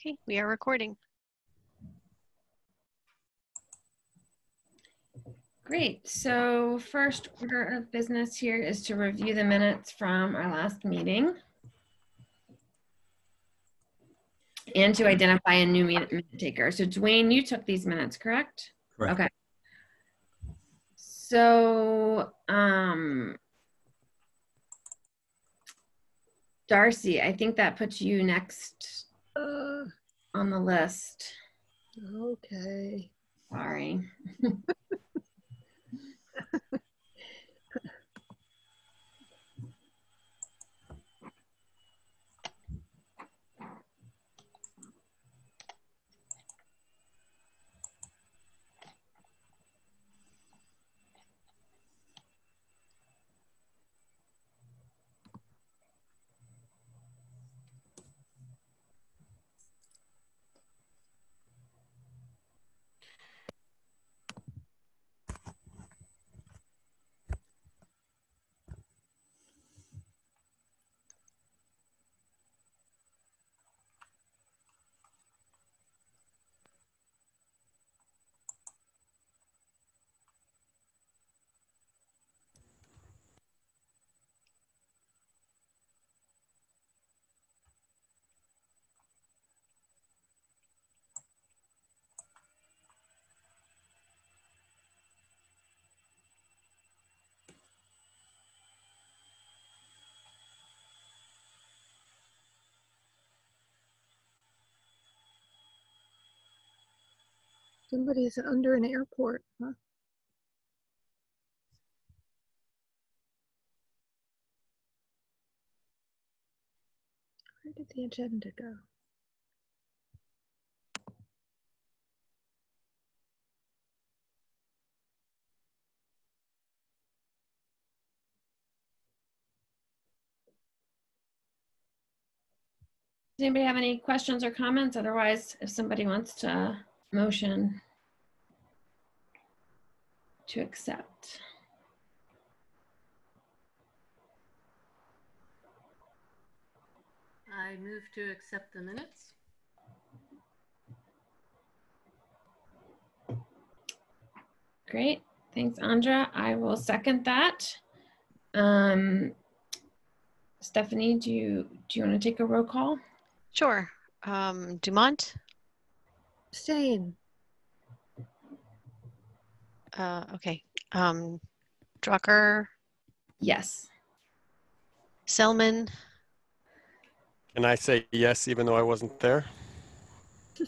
Okay, we are recording. Great. So first order of business here is to review the minutes from our last meeting. And to identify a new minute minute taker. So Dwayne, you took these minutes, correct? Correct. Okay. So, um, Darcy, I think that puts you next Uh, on the list. okay. Sorry. Somebody's under an airport, huh? Where did the agenda go? Does anybody have any questions or comments? Otherwise, if somebody wants to motion to accept. I move to accept the minutes. Great. Thanks, Andra. I will second that. Um, Stephanie, do you, do you want to take a roll call? Sure. Um, Dumont, Abstain. uh, okay. Um, Drucker, Yes. Selman, Can I say yes, even though I wasn't there?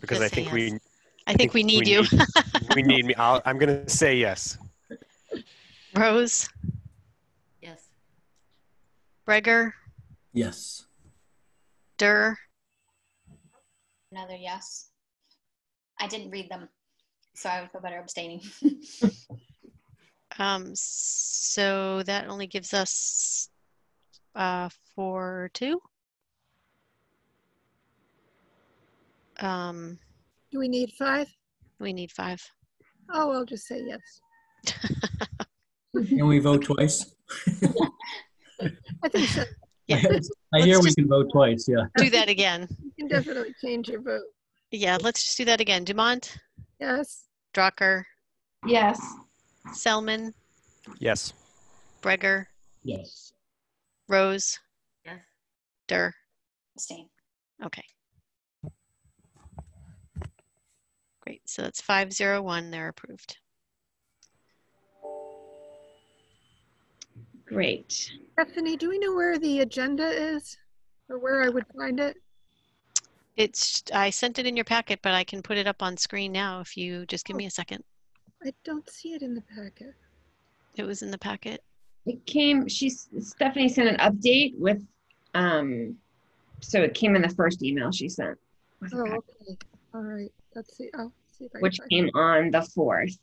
Because I Just say think we. I think we need you. we need me. I'll, I'm going to say yes. Rose, Yes. Breger, Yes. Durr, Another yes. I didn't read them, so I would feel better abstaining. Um, so that only gives us uh, four, two. Um, Do we need five? we need five. Oh, I'll just say yes. Can we vote twice? I think so. Yeah. I hear we can vote twice, yeah. Do that again. You can definitely change your vote. Yeah, let's just do that again. Dumont, Yes. Drucker, Yes. Selman, Yes. Breger, Yes. Rose, Yes. Durr. Abstain. Okay. Great. So that's five zero one. They're approved. Great. Stephanie, do we know where the agenda is? Or where I would find it? It's I sent it in your packet, but I can put it up on screen now if you just give me a second. I don't see it in the packet. It was in the packet. It came, she's, Stephanie sent an update with, um, so it came in the first email she sent. Oh, packet, okay. All right. Let's see. I'll see if I Which find came on the fourth.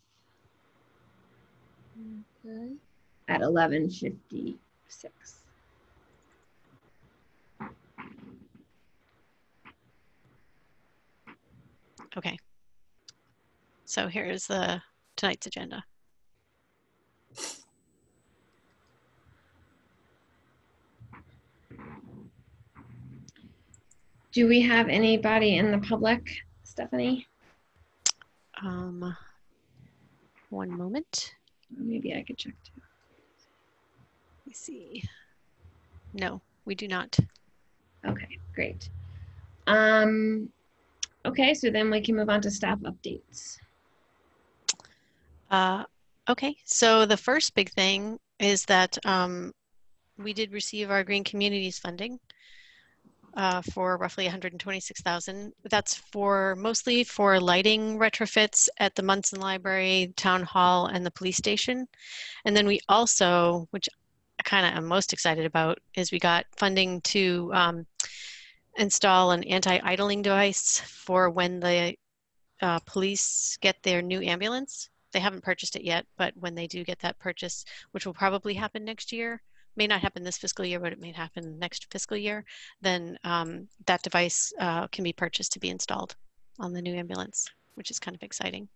Okay. At eleven fifty-six. Okay. So here's the tonight's agenda. Do we have anybody in the public, Stephanie? Um, one moment. Maybe I could check too. Let me see. No, we do not. Okay, great. Um, okay, so then we can move on to staff updates. Uh, okay, so the first big thing is that um, we did receive our Green Communities funding uh, for roughly 126,000. That's for mostly for lighting retrofits at the Munson Library, Town Hall, and the police station. And then we also, which kind of am most excited about, is we got funding to um, install an anti-idling device for when the uh, police get their new ambulance. They haven't purchased it yet, but when they do get that purchase, which will probably happen next year, may not happen this fiscal year, but it may happen next fiscal year, then um, that device uh, can be purchased to be installed on the new ambulance, which is kind of exciting.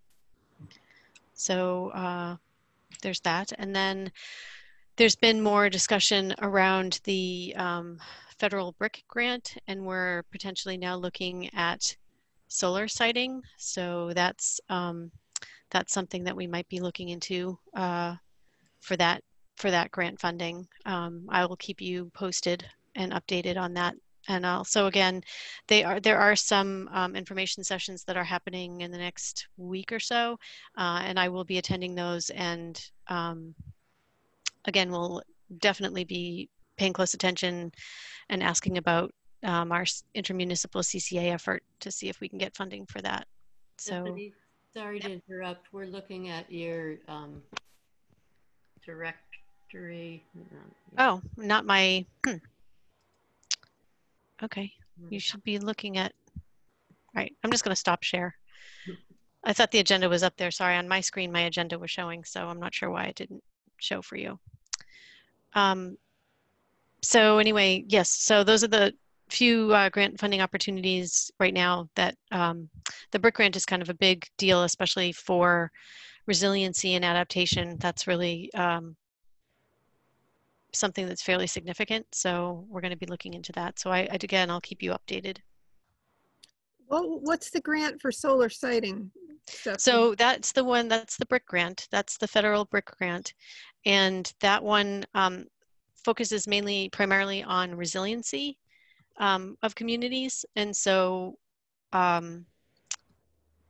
So uh, there's that. And then there's been more discussion around the um, federal BRIC grant, and we're potentially now looking at solar siting. So that's um, that's something that we might be looking into uh, for that for that grant funding. Um, I will keep you posted and updated on that. And also, again, they are there are some um, information sessions that are happening in the next week or so, uh, and I will be attending those. And um, again, we'll definitely be paying close attention and asking about um, our s- intermunicipal CCA effort to see if we can get funding for that. So. Stephanie, sorry to interrupt. We're looking at your um, directory. Oh, not my, hmm. Okay, you should be looking at, right, I'm just gonna stop share. I thought the agenda was up there. Sorry, on my screen, my agenda was showing, so I'm not sure why it didn't show for you. Um, so anyway, yes, so those are the few uh, grant funding opportunities right now that um, the BRIC grant is kind of a big deal, especially for resiliency and adaptation. That's really um, something that's fairly significant. So we're going to be looking into that. So I, I again, I'll keep you updated. Well, what's the grant for solar siting? Stephanie? So that's the one, that's the BRIC grant. That's the federal BRIC grant. And that one um, focuses mainly primarily on resiliency um, of communities. And so um,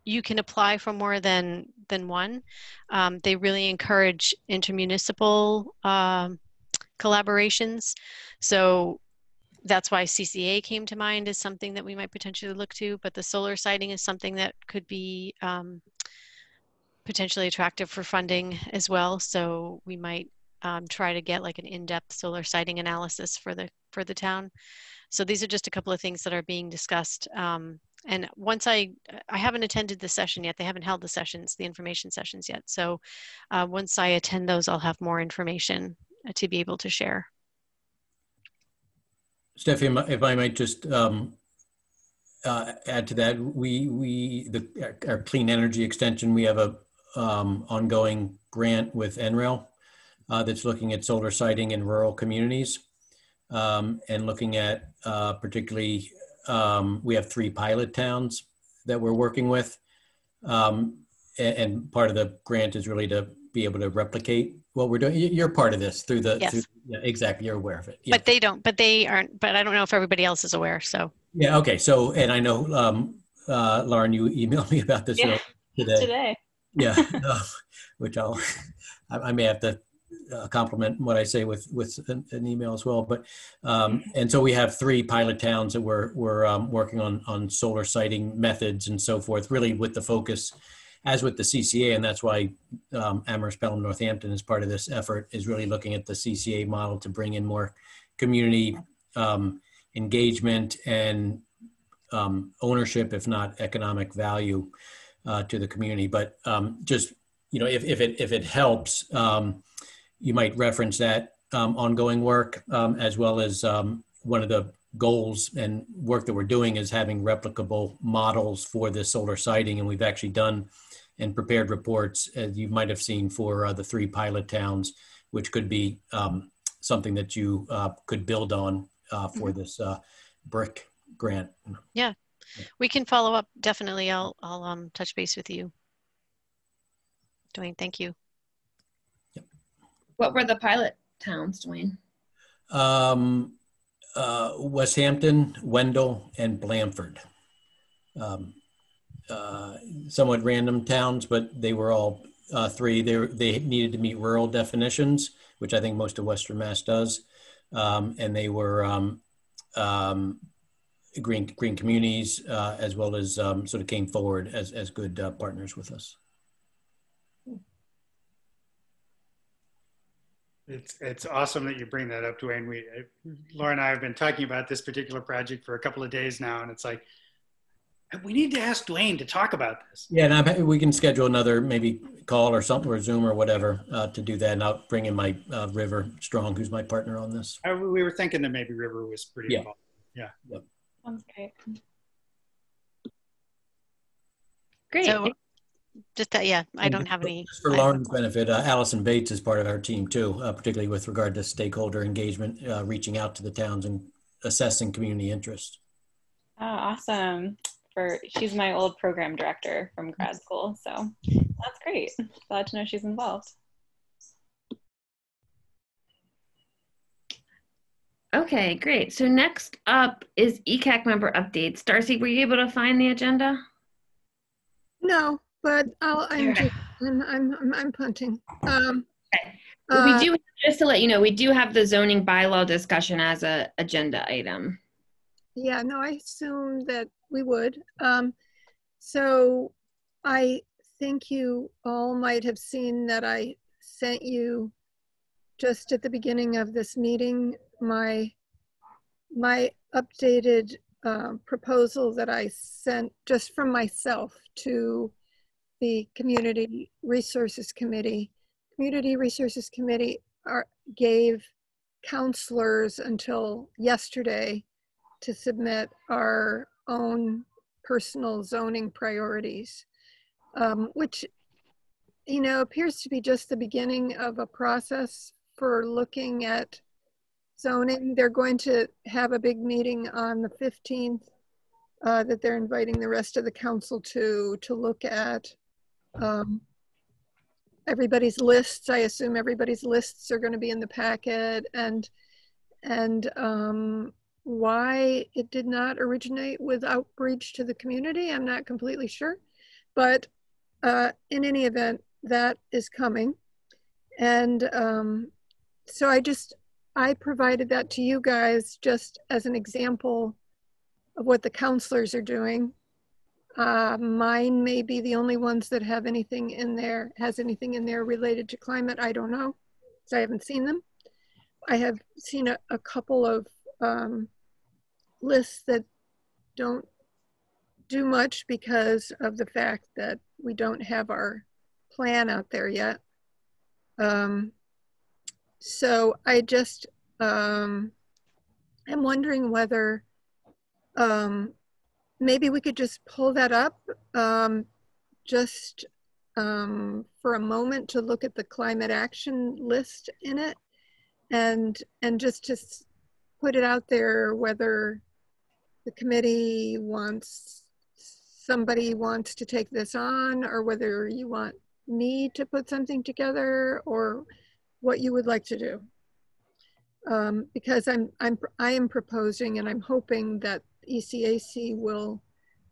you can apply for more than, than one. Um, they really encourage intermunicipal um, collaborations. So that's why CCA came to mind as something that we might potentially look to, but the solar siting is something that could be um, potentially attractive for funding as well. So we might um, try to get like an in-depth solar siting analysis for the for the town. So these are just a couple of things that are being discussed. Um, and once I I haven't attended the session yet, they haven't held the sessions, the information sessions yet. So uh, once I attend those, I'll have more information uh, to be able to share. Steffi, if I- might just um, uh, add to that, we, we, the, our- our clean energy extension, we have a um, ongoing grant with NREL uh, that's looking at solar siting in rural communities um, and looking at uh, particularly, um, we have three pilot towns that we're working with. Um, a- And, part of the grant is really to be able to replicate what we're doing. You- You're part of this through the, Yes. through- yeah, exactly, you're aware of it. Yeah. But they don't, but they aren't, but I don't know if everybody else is aware. So Yeah, okay, so, and I know, um, uh, Lauren, you emailed me about this Yeah, today. today. Yeah, uh, which I'll, I, I may have to uh, compliment what I say with, with an, an email as well, but, um, and so we have three pilot towns that we're, we're, um, working on, on solar siting methods and so forth, really with the focus, as with the CCA, and that's why, um, Amherst Pelham Northampton is part of this effort, is really looking at the CCA model to bring in more community, um, engagement and um, ownership, if not economic value, uh, to the community. But um, just you know, if, if it if it helps, um, you might reference that um, ongoing work as well as one of the goals and work that we're doing is having replicable models for the solar siting, and we've actually done and prepared reports, as you might have seen for uh, the three pilot towns, which could be um, something that you uh, could build on uh, for this uh, BRIC grant. Yeah, we can follow up. Definitely. I'll, I'll um, touch base with you. Dwayne, thank you. What were the pilot towns, Dwayne? Um, uh, Westhampton, Wendell, and Blandford. Um, uh, somewhat random towns, but they were all uh, three. They were, they needed to meet rural definitions, which I think most of Western Mass does, um, and they were um, um, green green communities uh, as well as um, sort of came forward as as good uh, partners with us. It's it's awesome that you bring that up, Dwayne. We Laura and I have been talking about this particular project for a couple of days now, and it's like we need to ask Dwayne to talk about this. Yeah, and I'm, we can schedule another maybe call or something or Zoom or whatever uh, to do that. And I'll bring in my uh, River Strong, who's my partner on this. I, we were thinking that maybe River was pretty Yeah. involved. Yeah. Sounds great. Great. So just that, yeah, I don't have any. Just for Lauren's benefit, uh, Allison Bates is part of our team too, uh, particularly with regard to stakeholder engagement, uh, reaching out to the towns and assessing community interest. Oh, awesome. For she's my old program director from grad school, so that's great. Glad to know she's involved. Okay, great. So next up is ECAC member updates. Darcy, were you able to find the agenda? No, but I'll, I'm, Okay. just- I'm, I'm, I'm- I'm punting. Um, Okay. Well, uh, we do, just to let you know, we do have the zoning bylaw discussion as a agenda item. Yeah, no, I assume that we would. Um, so I think you all might have seen that I sent you just at the beginning of this meeting, my, my updated uh, proposal that I sent just from myself to the Community Resources Committee. Community Resources Committee are, gave counselors until yesterday to submit our own personal zoning priorities, um, which, you know, appears to be just the beginning of a process for looking at zoning. They're going to have a big meeting on the 15th uh, that they're inviting the rest of the council to, to look at um, everybody's lists. I assume everybody's lists are going to be in the packet and, and um, why it did not originate with outreach to the community, I'm not completely sure. But uh, in any event, that is coming. And um, so I just, I provided that to you guys just as an example of what the counselors are doing. Uh, mine may be the only ones that have anything in there, has anything in there related to climate. I don't know, because I haven't seen them. I have seen a, a couple of um, lists that don't do much because of the fact that we don't have our plan out there yet. Um, so I just um, am wondering whether um, maybe we could just pull that up um, just um, for a moment to look at the climate action list in it and and just to put it out there whether the committee wants somebody wants to take this on or whether you want me to put something together or what you would like to do um, because I'm I'm I am proposing and I'm hoping that ECAC will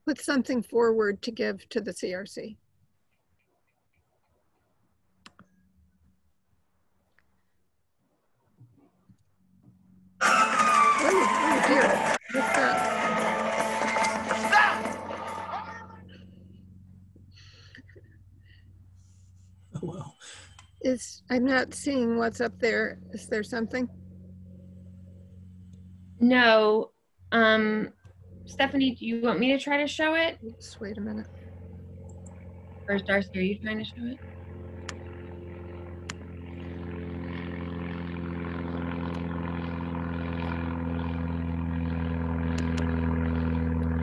put something forward to give to the CRC. Is, I'm not seeing what's up there. Is there something? No. Um, Stephanie, do you want me to try to show it? Oops, wait a minute. First, Darcy, are you trying to show it?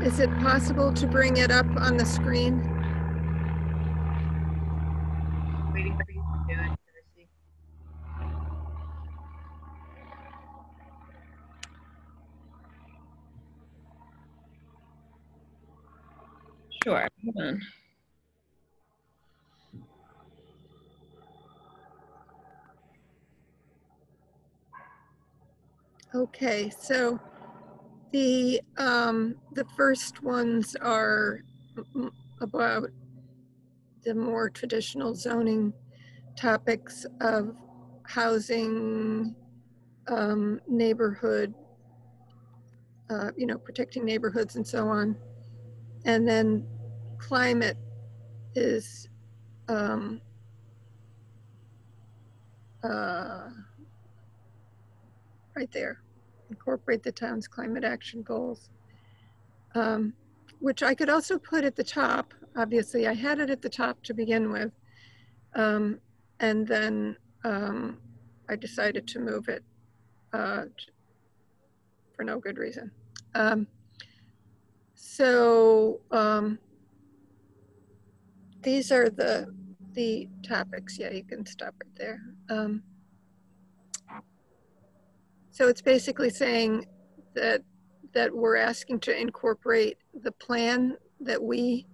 Is it possible to bring it up on the screen? Waiting for you to do it, Darcy. Sure. Hold on. Okay, so the, um, the first ones are about the more traditional zoning topics of housing, um, neighborhood, uh, you know, protecting neighborhoods and so on. And then climate is, um, uh, right there. Incorporate the town's climate action goals. Um, which I could also put at the top. Obviously, I had it at the top to begin with. Um, and then um, I decided to move it uh, for no good reason. Um, so um, these are the the topics. Yeah, you can stop right there. Um, so it's basically saying that that we're asking to incorporate the plan that we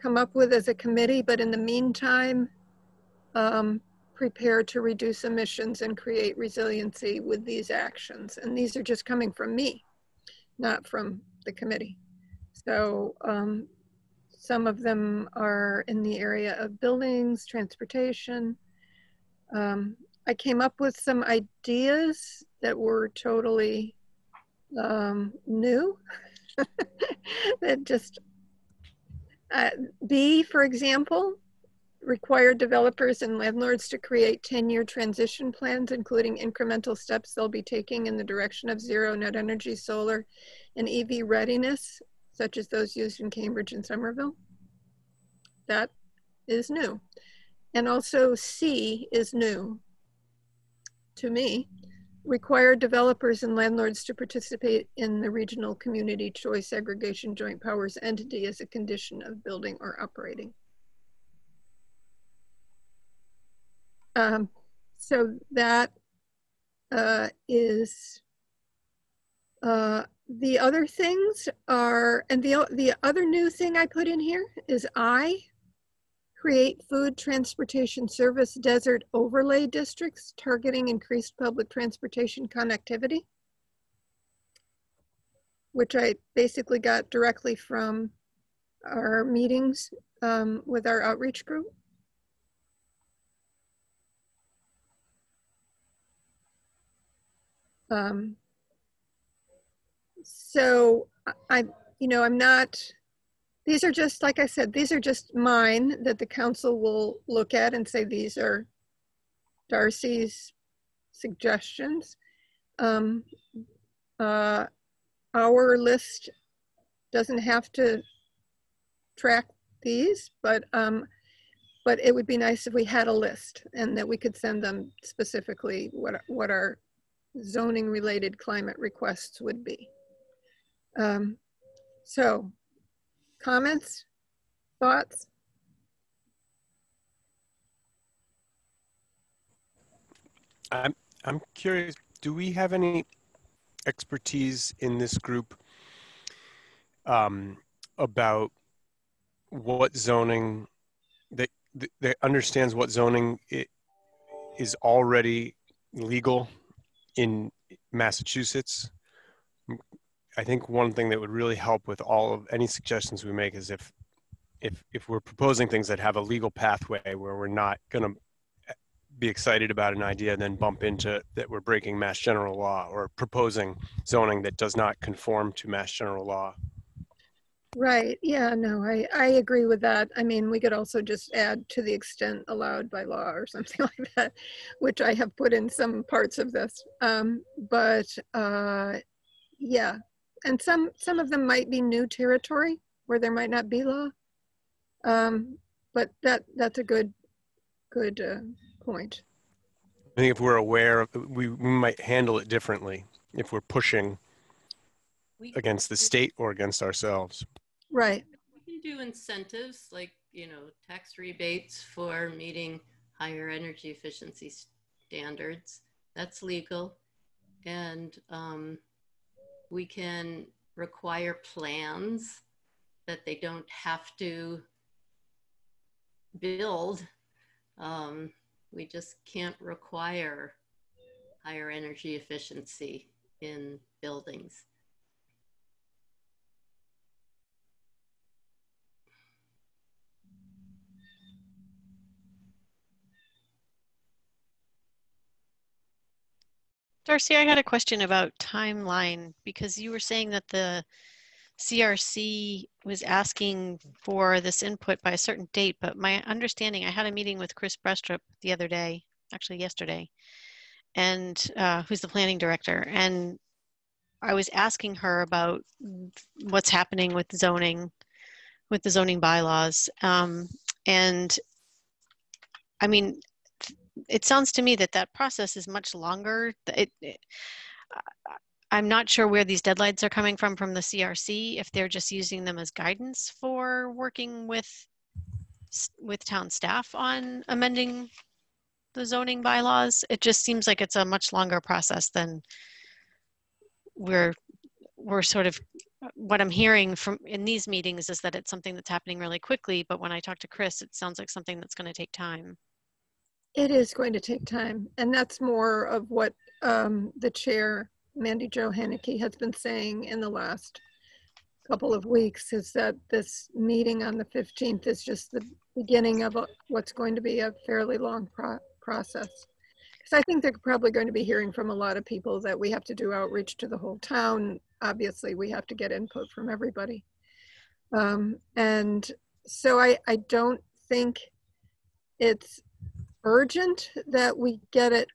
come up with as a committee, but in the meantime, um, prepare to reduce emissions and create resiliency with these actions. And these are just coming from me, not from the committee. So um, some of them are in the area of buildings, transportation. Um, I came up with some ideas that were totally um, new that just uh, B, for example, require developers and landlords to create 10-year transition plans, including incremental steps they'll be taking in the direction of zero net energy solar and EV readiness, such as those used in Cambridge and Somerville. That is new. And also C is new to me require developers and landlords to participate in the regional community choice aggregation joint powers entity as a condition of building or operating. Um, so that uh, is uh, the other things are, and the, the other new thing I put in here is I create food transportation service desert overlay districts targeting increased public transportation connectivity, which I basically got directly from our meetings um, with our outreach group. Um, so I, you know, I'm not these are just, like I said, these are just mine that the council will look at and say these are Darcy's suggestions. Um, uh, our list doesn't have to track these, but um, but it would be nice if we had a list and that we could send them specifically what what our zoning related climate requests would be. Um, so Comments? Thoughts? I'm I'm curious. Do we have any expertise in this group um, about what zoning that that understands what zoning is already legal in Massachusetts? I think one thing that would really help with all of any suggestions we make is if if if we're proposing things that have a legal pathway where we're not going to be excited about an idea and then bump into that we're breaking mass general law or proposing zoning that does not conform to mass general law. Right. Yeah, no, I, I agree with that. I mean, we could also just add to the extent allowed by law or something like that, which I have put in some parts of this. Um, but uh, yeah, and some some of them might be new territory where there might not be law. Um, but that that's a good good uh, point. I think if we're aware of, we, we might handle it differently if we're pushing We- against the state or against ourselves. Right. We can do incentives like, you know, tax rebates for meeting higher energy efficiency standards. That's legal. And um, we can require plans that they don't have to build. Um, we just can't require higher energy efficiency in buildings. Darcy, I had a question about timeline because you were saying that the CRC was asking for this input by a certain date, but my understanding, I had a meeting with Chris Brestrup the other day, actually yesterday, and uh, who's the planning director, and I was asking her about what's happening with zoning, with the zoning bylaws, um, and I mean, it sounds to me that that process is much longer. It, it, I'm not sure where these deadlines are coming from from the CRC, if they're just using them as guidance for working with with town staff on amending the zoning bylaws. It just seems like it's a much longer process than we're we're sort of uh, what I'm hearing from in these meetings is that it's something that's happening really quickly, but when I talk to Chris, it sounds like something that's going to take time. It is going to take time, and that's more of what um, the chair, Mandy Jo Hanneke, has been saying in the last couple of weeks, is that this meeting on the 15th is just the beginning of a, what's going to be a fairly long pro process. Because I think they're probably going to be hearing from a lot of people that we have to do outreach to the whole town. Obviously, we have to get input from everybody. Um, and so I, I don't think it's urgent that we get it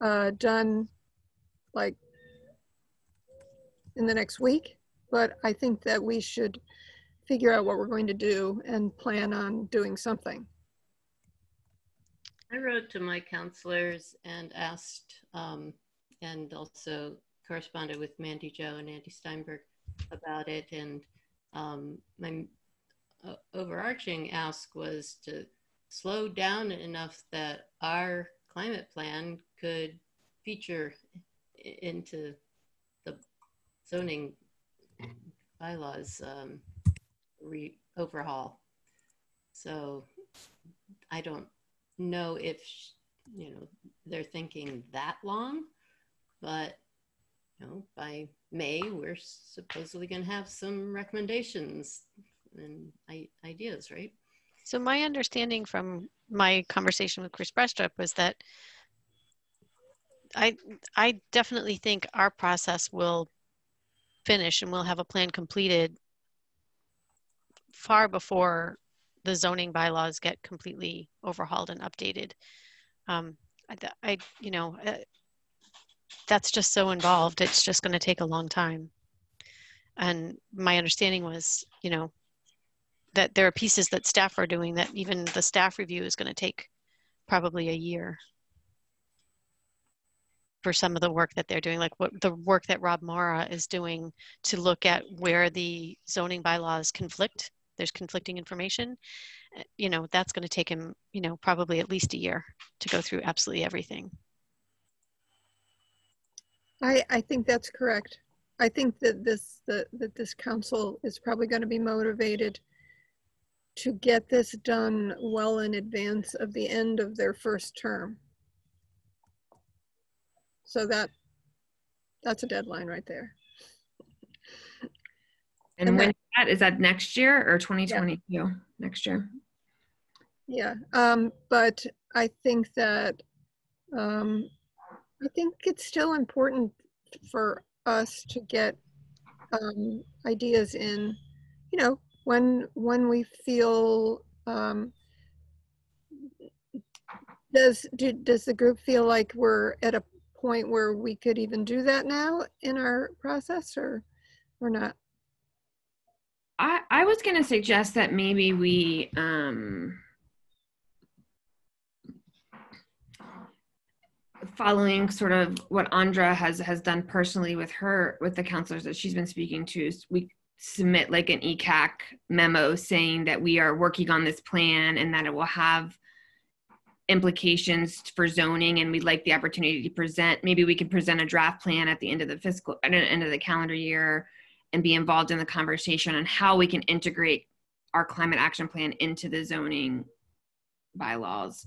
uh, done like in the next week, but I think that we should figure out what we're going to do and plan on doing something. I wrote to my counselors and asked, um, and also corresponded with Mandy Jo and Andy Steinberg about it. And um, my uh, overarching ask was to slow down enough that our climate plan could feature into the zoning bylaws um, re overhaul. So I don't know if you know they're thinking that long, but you know by May we're supposedly going to have some recommendations and ideas, right? So my understanding from my conversation with Chris Brestrup was that I I definitely think our process will finish and we'll have a plan completed far before the zoning bylaws get completely overhauled and updated. Um, I, I, you know, uh, that's just so involved. It's just going to take a long time. And my understanding was, you know, that there are pieces that staff are doing that even the staff review is going to take probably a year for some of the work that they're doing, like what the work that Rob Mara is doing to look at where the zoning bylaws conflict. There's conflicting information. Eh, you know, that's going to take him, you know, probably at least a year to go through absolutely everything. I, I think that's correct. I think that this the, that this council is probably going to be motivated to get this done well in advance of the end of their first term. So that that's a deadline right there. And, and when that is that next year or 2022 yeah. next year? Yeah, um, but I think that um, I think it's still important for us to get um, ideas in, you know, when when we feel um, does do, does the group feel like we're at a point where we could even do that now in our process or or not? I i was going to suggest that maybe we um following sort of what andra has has done personally with her with the counselors that she's been speaking to we submit like an ECAC memo saying that we are working on this plan and that it will have implications for zoning and we'd like the opportunity to present maybe we can present a draft plan at the end of the fiscal at the end of the calendar year and be involved in the conversation on how we can integrate our climate action plan into the zoning bylaws.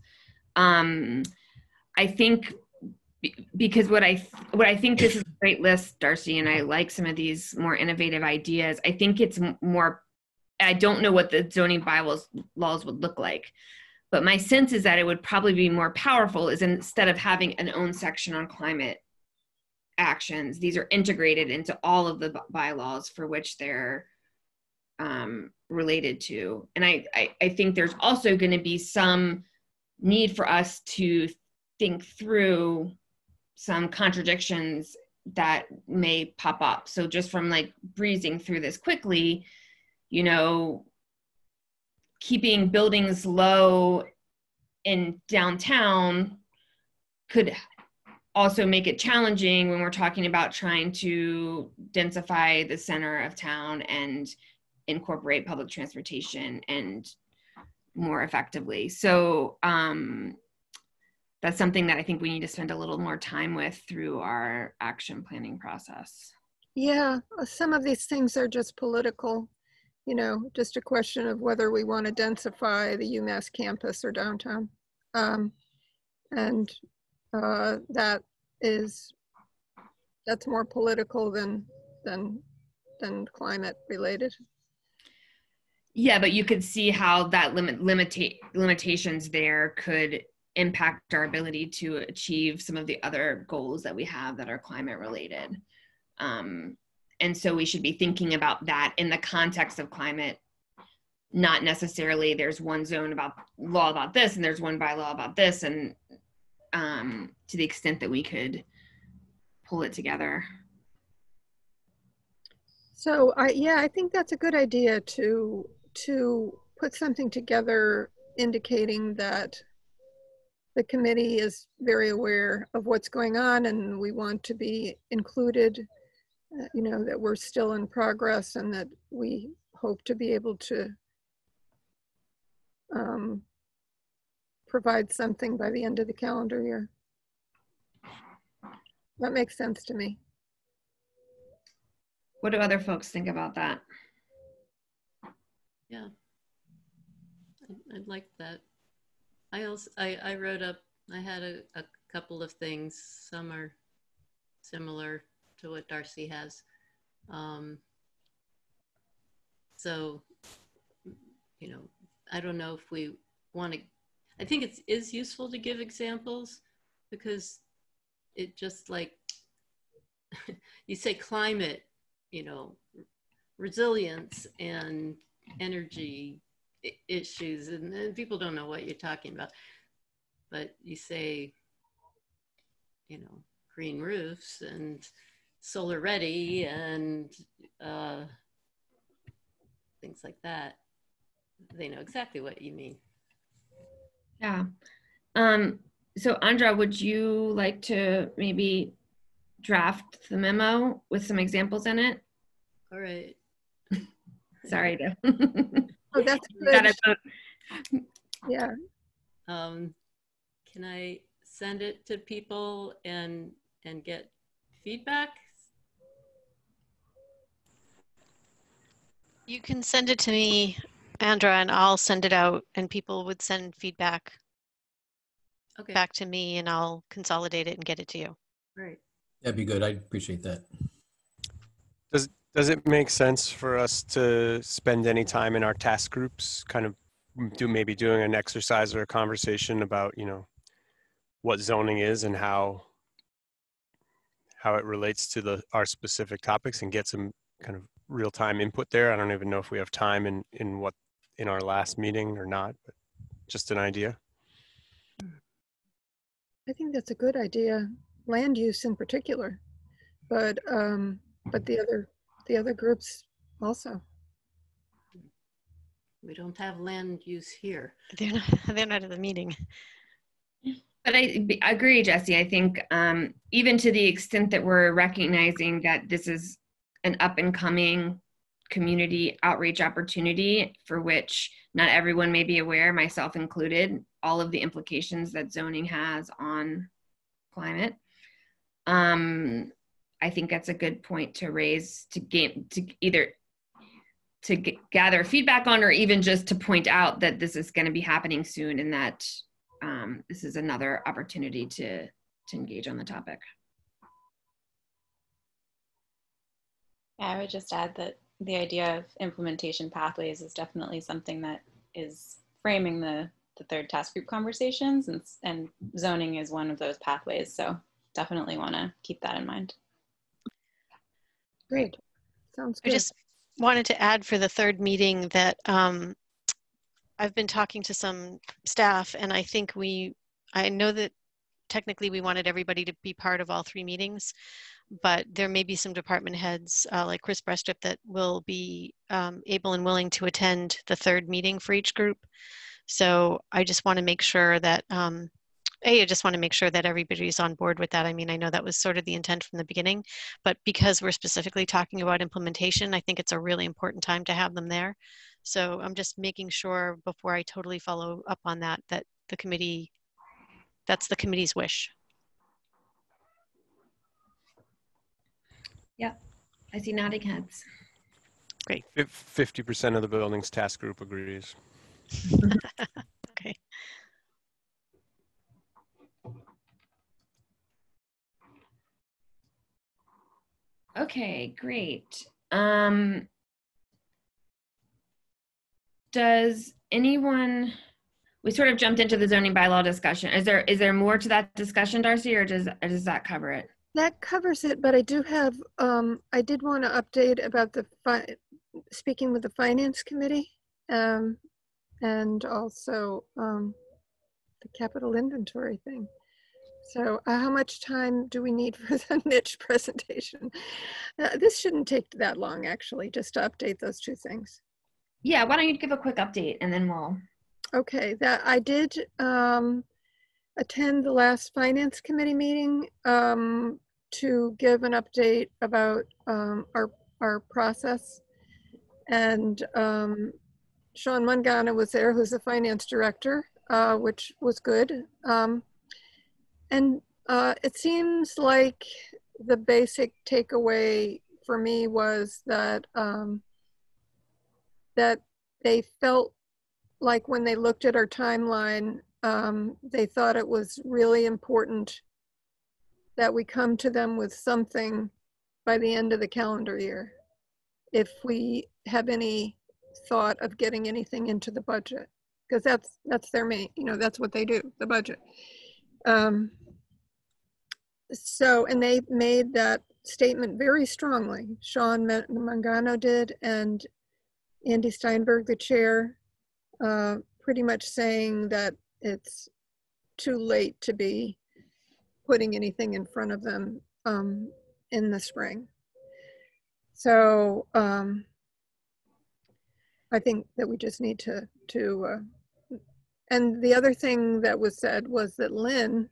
Um, I think because what I what I think this is a great list, Darcy, and I like some of these more innovative ideas. I think it's more. I don't know what the zoning bylaws laws would look like, but my sense is that it would probably be more powerful. Is instead of having an own section on climate actions, these are integrated into all of the bylaws for which they're um, related to. And I, I, I think there's also going to be some need for us to think through some contradictions that may pop up. So just from like breezing through this quickly, you know, keeping buildings low in downtown could also make it challenging when we're talking about trying to densify the center of town and incorporate public transportation and more effectively. So um, that's something that I think we need to spend a little more time with through our action planning process. Yeah, uh, some of these things are just political, you know, just a question of whether we want to densify the UMass campus or downtown. Um, and uh, that is, that's more political than, than, than climate related. Yeah, but you could see how that limit limita- limitations there could impact our ability to achieve some of the other goals that we have that are climate related. Um, and so we should be thinking about that in the context of climate, not necessarily there's one zone about law about this and there's one bylaw about this, and um, to the extent that we could pull it together. So I, yeah, I think that's a good idea to to put something together indicating that the committee is very aware of what's going on and we want to be included, uh, you know, that we're still in progress and that we hope to be able to um, provide something by the end of the calendar year. That makes sense to me. What do other folks think about that? Yeah. I, I like that. I also, I, I wrote up, I had a, a couple of things. Some are similar to what Darcy has. Um, so, you know, I don't know if we want to, I think it is useful to give examples because it just like, you say climate, you know, resilience and energy issues and, and people don't know what you're talking about. But you say you know green roofs and solar ready and uh, things like that. They know exactly what you mean. Yeah. Um, so andra would you like to maybe draft the memo with some examples in it? All right. Sorry to Oh, that's good. Yeah. Um, can I send it to people and and get feedback? You can send it to me, Andra, and I'll send it out, and people would send feedback Okay, back to me, and I'll consolidate it and get it to you. great. That'd be good. I'd appreciate that. Does does it make sense for us to spend any time in our task groups, kind of do maybe doing an exercise or a conversation about you know what zoning is and how how it relates to the our specific topics and get some kind of real time input there. I don't even know if we have time in in what in our last meeting or not, but just an idea. I think that's a good idea, land use in particular, but, um, but the other, the other groups also. We don't have land use here. They're not, they're not at the meeting. But I, I agree, Jesse. I think um, even to the extent that we're recognizing that this is an up and coming community outreach opportunity for which not everyone may be aware, myself included, all of the implications that zoning has on climate. Um, I think that's a good point to raise to gain to either to g- gather feedback on or even just to point out that this is going to be happening soon and that um, this is another opportunity to to engage on the topic. Yeah, I would just add that the idea of implementation pathways is definitely something that is framing the, the third task group conversations and, and zoning is one of those pathways. So definitely want to keep that in mind. Great. Sounds good. I just wanted to add for the third meeting that um, I've been talking to some staff and I think we, I know that technically we wanted everybody to be part of all three meetings, but there may be some department heads uh, like Chris Brestrup that will be um, able and willing to attend the third meeting for each group. So I just want to make sure that, um, A, I just want to make sure that everybody's on board with that. I mean, I know that was sort of the intent from the beginning, but because we're specifically talking about implementation, I think it's a really important time to have them there. So I'm just making sure before I totally follow up on that, that the committee, that's the committee's wish. Yeah, I see nodding heads. Great. Fifty percent of the building's task group agrees. Okay. Okay, great. Um, does anyone? We sort of jumped into the zoning bylaw discussion. Is there is there more to that discussion, Darcy, or does or does that cover it? That covers it, but I do have, um, I did want to update about the, fi- speaking with the finance committee. Um, and also, um, the capital inventory thing. So uh, how much time do we need for the Nitsch presentation? Uh, this shouldn't take that long, actually, just to update those two things. Yeah, why don't you give a quick update and then we'll. Okay, that I did um, attend the last finance committee meeting um, to give an update about um, our our process. And um, Sean Mangano was there, who's the finance director, uh, which was good. Um, and uh, it seems like the basic takeaway for me was that um, that they felt like when they looked at our timeline, um, they thought it was really important that we come to them with something by the end of the calendar year. If we have any thought of getting anything into the budget, because that's that's their main, you know, that's what they do, the budget. Um, so, and they made that statement very strongly. Sean Mangano did, and Andy Steinberg, the chair, uh, pretty much saying that it's too late to be putting anything in front of them um, in the spring. So um, I think that we just need to to. Uh, and the other thing that was said was that Lynn,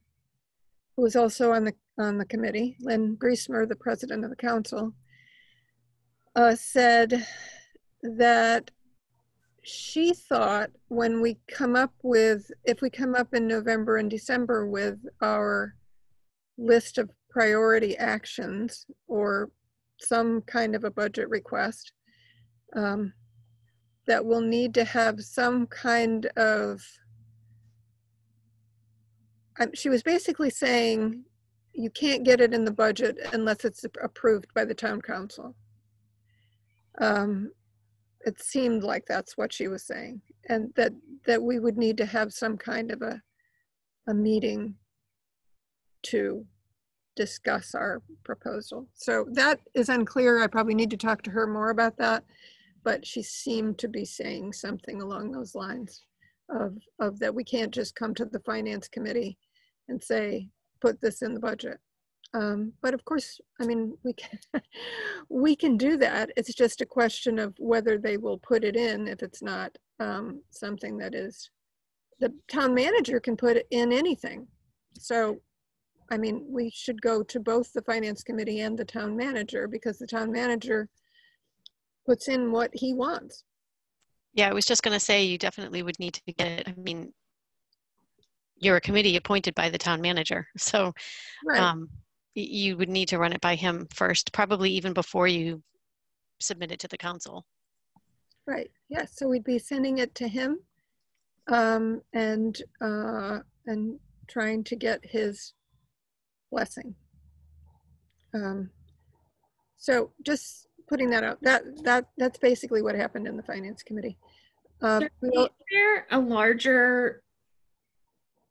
who was also on the on the committee, Lynn Griesemer, the president of the council, uh, said that she thought when we come up with, if we come up in November and December with our list of priority actions or some kind of a budget request, um, that we'll need to have some kind of, um, she was basically saying, you can't get it in the budget unless it's approved by the town council. Um, it seemed like that's what she was saying and that that we would need to have some kind of a a meeting to discuss our proposal so that is unclear i probably need to talk to her more about that but she seemed to be saying something along those lines of of that we can't just come to the finance committee and say put this in the budget um, but of course, I mean, we can, we can do that. It's just a question of whether they will put it in if it's not um, something that is, the town manager can put in anything. So, I mean, we should go to both the finance committee and the town manager because the town manager puts in what he wants. Yeah, I was just going to say you definitely would need to get it. I mean, you're a committee appointed by the town manager. So, Right. um, you would need to run it by him first, probably even before you submit it to the council. Right, yeah, so we'd be sending it to him um, and, uh, and trying to get his blessing. Um, So just putting that out, that, that, that's basically what happened in the finance committee. Uh, Is there a larger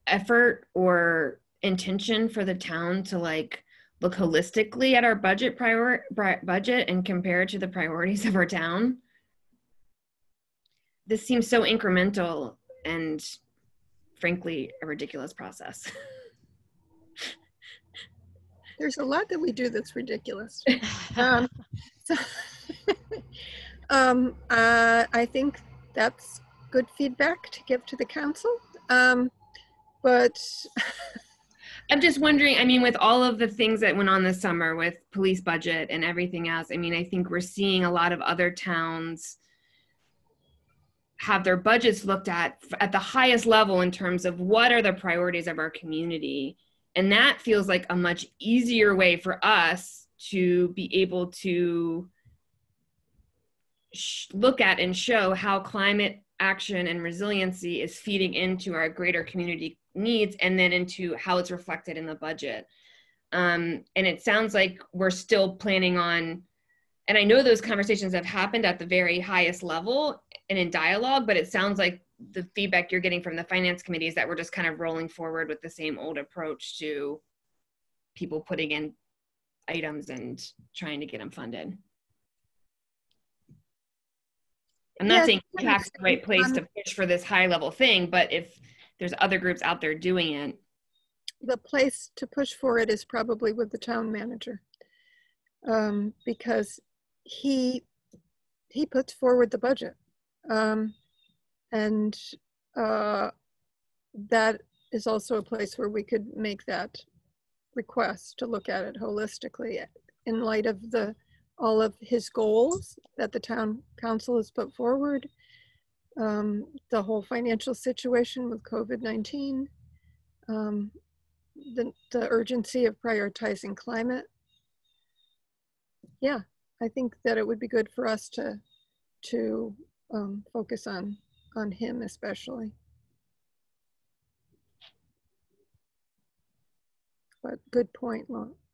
effort or intention for the town to like look holistically at our budget prior budget and compare it to the priorities of our town? This seems so incremental and frankly a ridiculous process. There's a lot that we do that's ridiculous. Um, so, um, uh, I think that's good feedback to give to the council. Um, but I'm just wondering, I mean, with all of the things that went on this summer with police budget and everything else, I mean, I think we're seeing a lot of other towns have their budgets looked at at the highest level in terms of what are the priorities of our community. And that feels like a much easier way for us to be able to look at and show how climate action and resiliency is feeding into our greater community needs and then into how it's reflected in the budget. Um, and it sounds like we're still planning on, and I know those conversations have happened at the very highest level and in dialogue, but it sounds like the feedback you're getting from the finance committee is that we're just kind of rolling forward with the same old approach to people putting in items and trying to get them funded. I'm not Yeah, saying CAC's the right place to push for this high level thing, but if there's other groups out there doing it, the place to push for it is probably with the town manager. Um, because he, he puts forward the budget. Um, and, uh, that is also a place where we could make that request to look at it holistically in light of the, all of his goals that the town council has put forward. Um, the whole financial situation with COVID-19. Um, the, the urgency of prioritizing climate. Yeah, I think that it would be good for us to, to um, focus on, on him especially. But good point,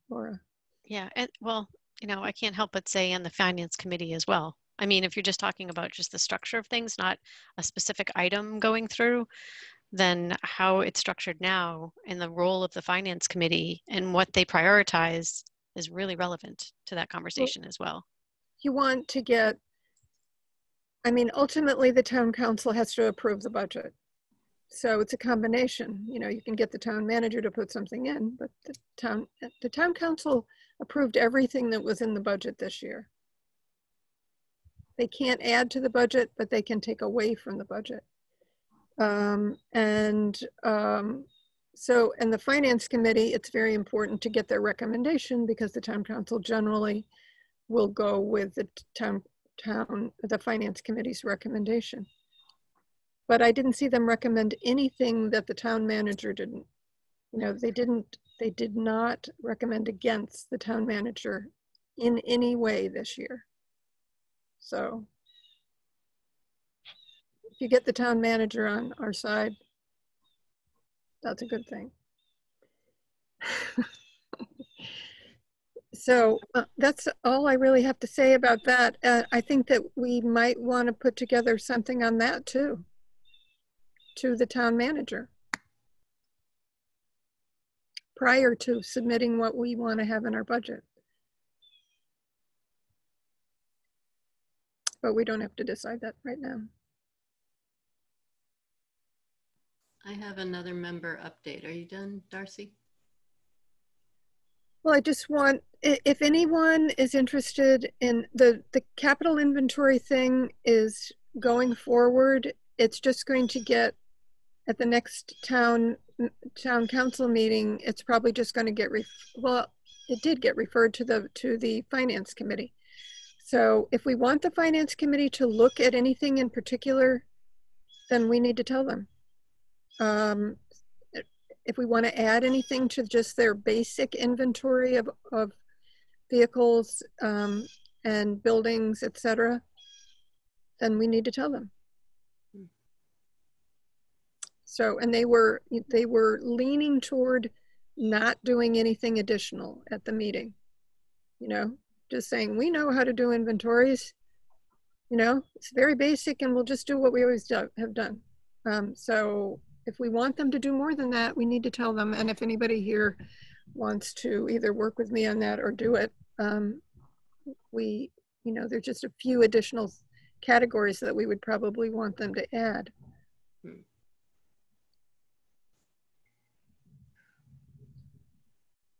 Laura. Yeah, and well, you know, I can't help but say, and the finance committee as well. I mean, if you're just talking about just the structure of things, not a specific item going through, then how it's structured now and the role of the finance committee and what they prioritize is really relevant to that conversation as well. You want to get, I mean, ultimately, the town council has to approve the budget. So it's a combination, you know, you can get the town manager to put something in, but the town, the town council approved everything that was in the budget this year. They can't add to the budget, but they can take away from the budget. Um, and um, so, and the finance committee, it's very important to get their recommendation because the town council generally will go with the town, town, the finance committee's recommendation. But I didn't see them recommend anything that the town manager didn't. You know, they didn't, they did not recommend against the town manager in any way this year. So if you get the town manager on our side, that's a good thing. So uh, that's all I really have to say about that. Uh, I think that we might want to put together something on that too, to the town manager. Prior to submitting what we want to have in our budget. But we don't have to decide that right now. I have another member update. Are you done, Darcy? Well, I just want, if anyone is interested in the, the capital inventory thing is going forward. It's just going to get, at the next town, town council meeting, it's probably just going to get, ref well, it did get referred to the, to the finance committee. So if we want the finance committee to look at anything in particular, then we need to tell them. Um, if we want to add anything to just their basic inventory of, of vehicles um, and buildings, et cetera, then we need to tell them. So, and they were, they were leaning toward not doing anything additional at the meeting. You know, just saying, we know how to do inventories. You know, it's very basic and we'll just do what we always do, have done. Um, so if we want them to do more than that, we need to tell them. And if anybody here wants to either work with me on that or do it, um, we, you know, there's just a few additional categories that we would probably want them to add.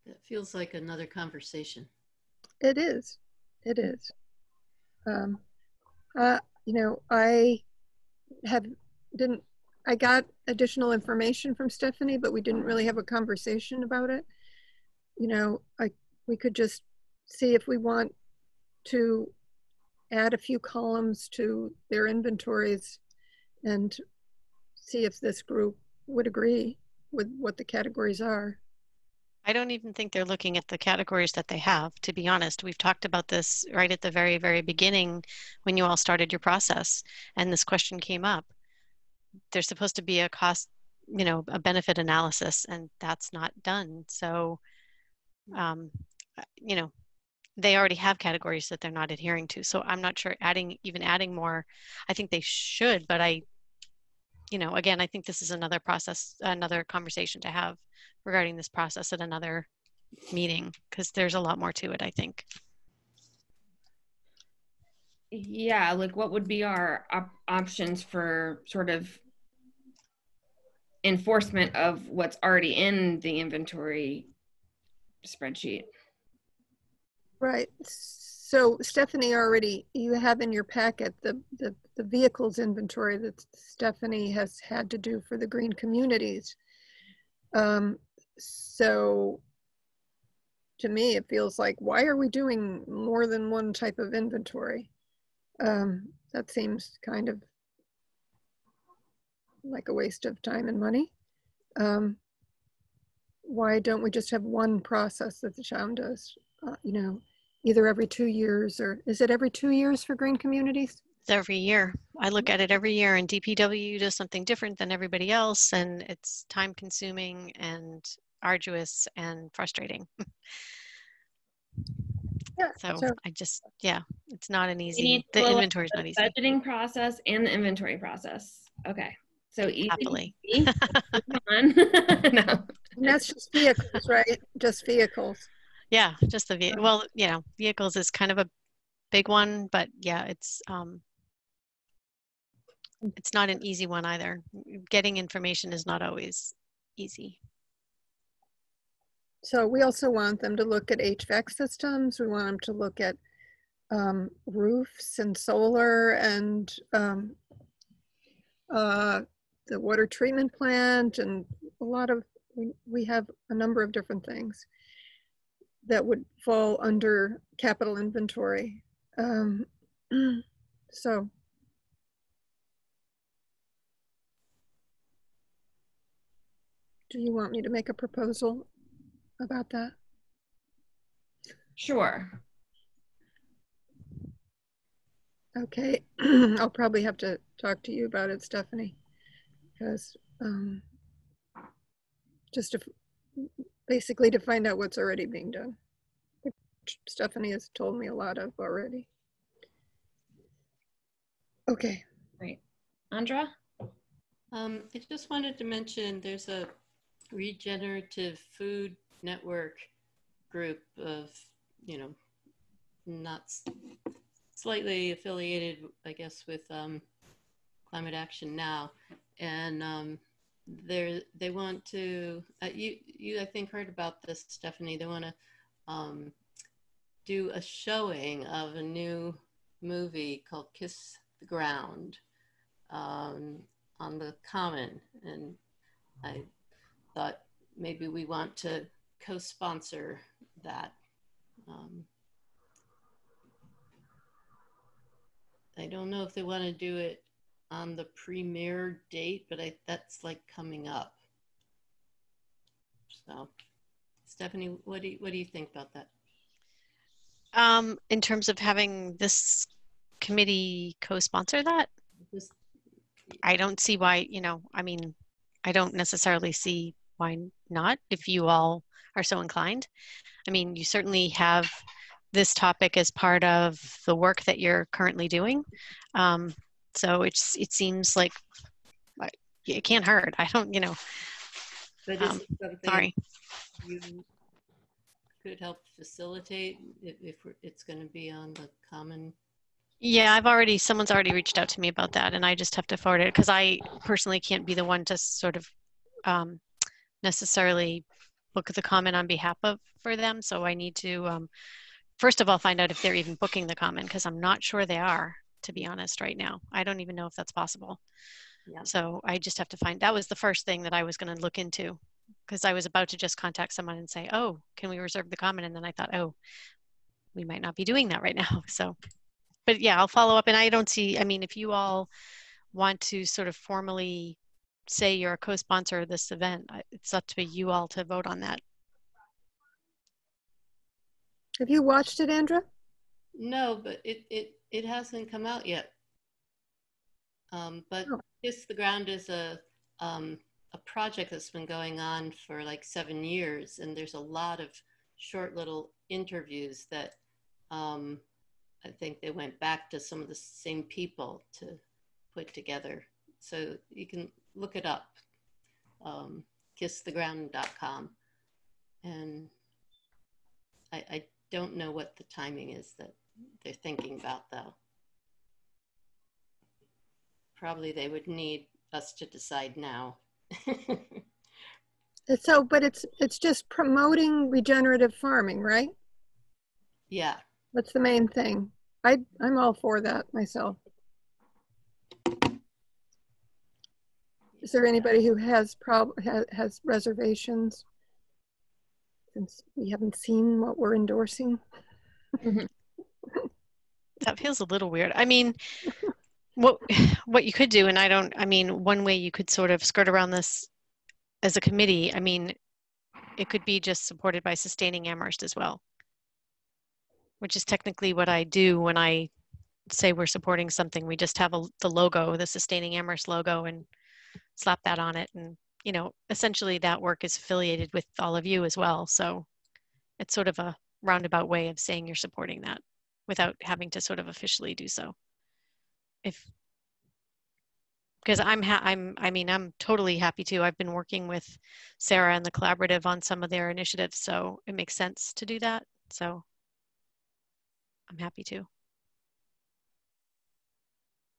It feels like another conversation. It is. It is. Um, uh, you know, I have didn't. I got additional information from Stephanie, but we didn't really have a conversation about it. You know, I we could just see if we want to add a few columns to their inventories and see if this group would agree with what the categories are. I don't even think they're looking at the categories that they have, to be honest. We've talked about this right at the very, very beginning when you all started your process and this question came up. There's supposed to be a cost, you know, a benefit analysis, and that's not done. So, um, you know, they already have categories that they're not adhering to. So I'm not sure adding, even adding more, I think they should, but I, you know, again, I think this is another process, another conversation to have regarding this process at another meeting because there's a lot more to it, I think. Yeah, like what would be our op- options for sort of enforcement of what's already in the inventory spreadsheet? Right. So Stephanie already, you have in your packet the, the, the vehicles inventory that Stephanie has had to do for the green communities. Um, so to me, it feels like, why are we doing more than one type of inventory? Um, that seems kind of like a waste of time and money. Um, why don't we just have one process that the town does? Uh, you know, either every two years or is it every two years for green communities? It's every year. I look at it every year, and DPW does something different than everybody else, and it's time consuming and arduous and frustrating. Yeah, so, so- I just, yeah, it's not an easy, the inventory is not easy. Budgeting process and the inventory process. Okay, so easy. Happily. peasy. Come on. no. And that's just vehicles, right? Just vehicles. Yeah, just the vehicle. Well, you know, vehicles is kind of a big one, but yeah, it's um it's not an easy one either. Getting information is not always easy. So we also want them to look at HVAC systems. We want them to look at um, roofs and solar and um, uh, the water treatment plant and a lot of, we, we have a number of different things that would fall under capital inventory. Um, so do you want me to make a proposal about that? Sure. Okay, I'll probably have to talk to you about it, Stephanie, because um, just to basically to find out what's already being done. Which Stephanie has told me a lot of already. Okay, Great. Andra? Um, I just wanted to mention there's a regenerative food network group of, you know, not slightly affiliated, I guess, with um, Climate Action Now, and um, they're they want to. Uh, you you I think heard about this, Stephanie. They want to um, do a showing of a new movie called Kiss the Ground um, on the Common, and I thought maybe we want to co-sponsor that. Um, I don't know if they want to do it on the premiere date, but I, that's like coming up. So, Stephanie, what do you, what do you think about that? Um, in terms of having this committee co-sponsor that, I don't see why, you know, I mean, I don't necessarily see why not if you all are so inclined. I mean, you certainly have this topic as part of the work that you're currently doing. Um, so it's, it seems like it can't hurt. I don't, you know, But Um, sorry. you could help facilitate if, if it's going to be on the common? Yeah, I've already, someone's already reached out to me about that and I just have to forward it because I personally can't be the one to sort of um, necessarily book the Common on behalf of for them. So I need to, um, first of all, find out if they're even booking the Common because I'm not sure they are, to be honest, right now. I don't even know if that's possible. Yeah. So I just have to find, that was the first thing that I was going to look into because I was about to just contact someone and say, oh, can we reserve the Common? And then I thought, oh, we might not be doing that right now. So but yeah, I'll follow up. And I don't see, I mean, if you all want to sort of formally say you're a co-sponsor of this event, it's up to you all to vote on that. Have you watched it, Andra? No, but it, it, it hasn't come out yet. Um, but Oh. Kiss the Ground is a, um, a project that's been going on for like seven years, and there's a lot of short little interviews that um, I think they went back to some of the same people to put together. So you can look it up, um, kisstheground.com. And I, I don't know what the timing is that they're thinking about though. Probably they would need us to decide now. So, but it's, it's just promoting regenerative farming, right? yeah, That's the main thing. I, I'm all for that myself. Is there anybody who has prob, has, has reservations? Since we haven't seen what we're endorsing. Mm-hmm. That feels a little weird. I mean, what what you could do, and I don't, I mean, one way you could sort of skirt around this as a committee, I mean, it could be just supported by sustaining Amherst as well, which is technically what I do when I say we're supporting something. We just have a, the logo, the sustaining Amherst logo, and slap that on it. And, you know, essentially that work is affiliated with all of you as well. So it's sort of a roundabout way of saying you're supporting that without having to sort of officially do so. If because I'm I'm I mean I'm totally happy to. I've been working with Sarah and the collaborative on some of their initiatives, so it makes sense to do that. So I'm happy to.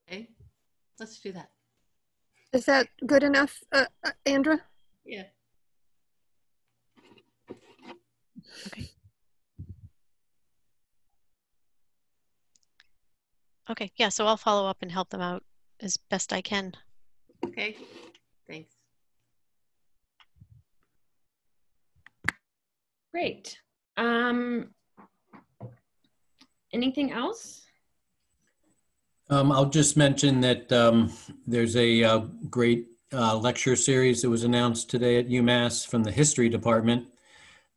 okay, let's do that. Is that good enough, uh, uh, Andra? Yeah. Okay, yeah, so I'll follow up and help them out as best I can. Okay, thanks. Great. Um, anything else? Um, I'll just mention that um, there's a uh, great uh, lecture series that was announced today at UMass from the History Department,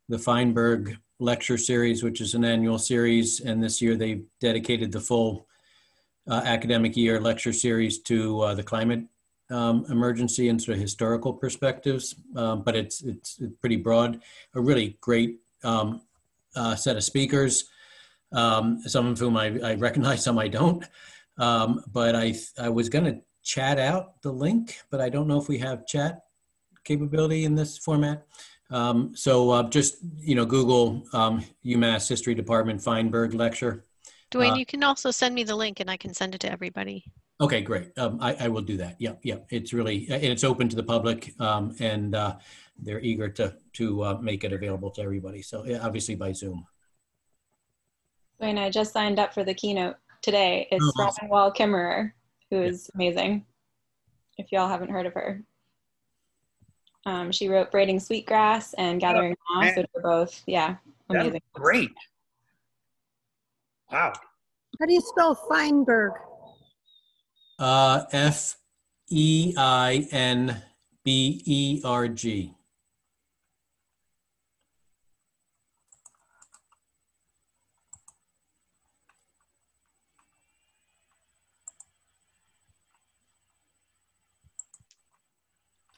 the Feinberg Lecture Series, which is an annual series, and this year they dedicated the full uh, academic year lecture series to uh, the climate um, emergency and sort of historical perspectives. Um, but it's it's pretty broad. A really great um, uh, set of speakers, um, some of whom I, I recognize, some I don't. Um, but I, I was going to chat out the link, but I don't know if we have chat capability in this format. Um, so uh, just, you know, Google um, UMass History Department Feinberg Lecture. Dwayne, Uh, you can also send me the link and I can send it to everybody. Okay, great. Um, I, I will do that. Yeah, yeah. It's really, and it's open to the public um, and uh, they're eager to, to uh, make it available to everybody. So yeah, obviously by Zoom. Dwayne, I just signed up for the keynote today. is Oh, awesome. Robin Wall Kimmerer, who is amazing. If y'all haven't heard of her, um, she wrote "Braiding Sweetgrass" and "Gathering Moss," man. which are both, yeah, amazing. great. Wow. How do you spell Feinberg? Uh, F E I N B E R G.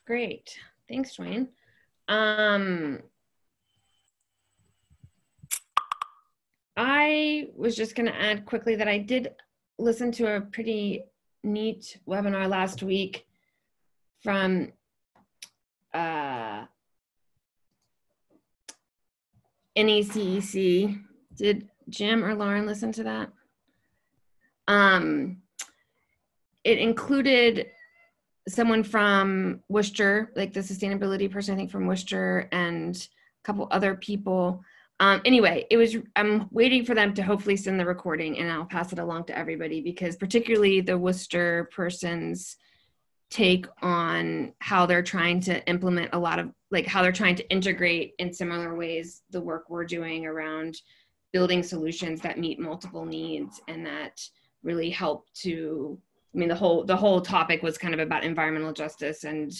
Great. Thanks, Dwayne. Um, I was just going to add quickly that I did listen to a pretty neat webinar last week from uh, NECEC. Did Jim or Lauren listen to that? Um, it included someone from Worcester, like the sustainability person, I think from Worcester, and a couple other people. Um, anyway, it was. I'm waiting for them to hopefully send the recording, and I'll pass it along to everybody because particularly the Worcester person's take on how they're trying to implement a lot of like how they're trying to integrate in similar ways the work we're doing around building solutions that meet multiple needs and that really help to i mean the whole the whole topic was kind of about environmental justice and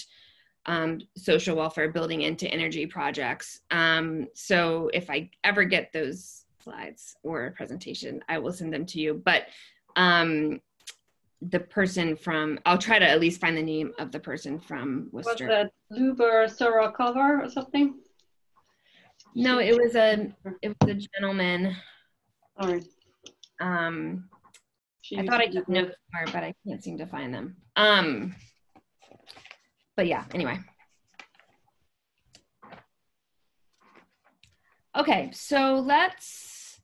um, social welfare building into energy projects um, so if i ever get those slides or presentation i will send them to you but um, the person from i'll try to at least find the name of the person from Worcester. Was that Luber Sorokova or something? no it was a it was a gentleman Sorry. um She I thought I took notes somewhere, but I can't seem to find them. Um, but yeah, anyway. Okay, so let's,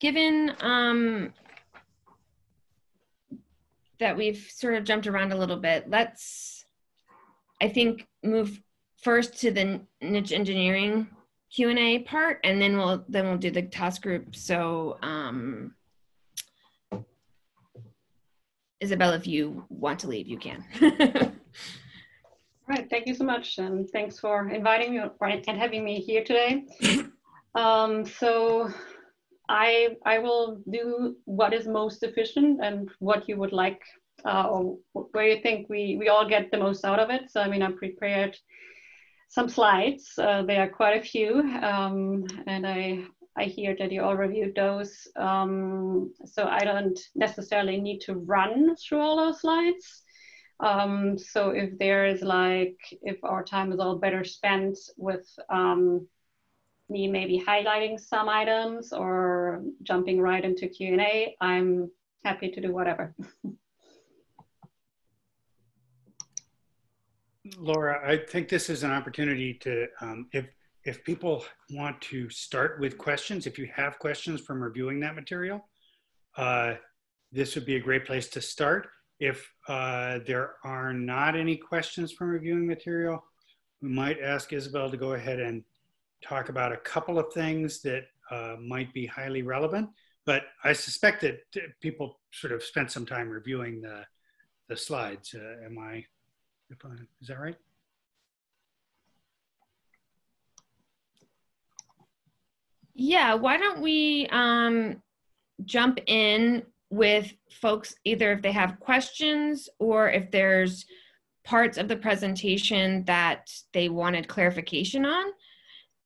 given um, that we've sort of jumped around a little bit, let's, I think, move first to the Nitsch Engineering Q and A part, and then we'll then we'll do the task group. So. Um, Isabel, if you want to leave, you can. All right, thank you so much, and thanks for inviting me and having me here today. Um, so I I will do what is most efficient and what you would like, uh, or where you think we we all get the most out of it. So I mean, I prepared some slides. Uh, there are quite a few, um, and I I hear that you all reviewed those. Um, so I don't necessarily need to run through all those slides. Um, so if there is like, if our time is all better spent with um, me maybe highlighting some items or jumping right into Q&A, I'm happy to do whatever. Laura, I think this is an opportunity to, um, if, if people want to start with questions, if you have questions from reviewing that material, uh, this would be a great place to start. If uh, there are not any questions from reviewing material, we might ask Isabel to go ahead and talk about a couple of things that uh, might be highly relevant. But I suspect that people sort of spent some time reviewing the, the slides. Uh, am I, I, is that right? Yeah, why don't we um, jump in with folks either if they have questions or if there's parts of the presentation that they wanted clarification on.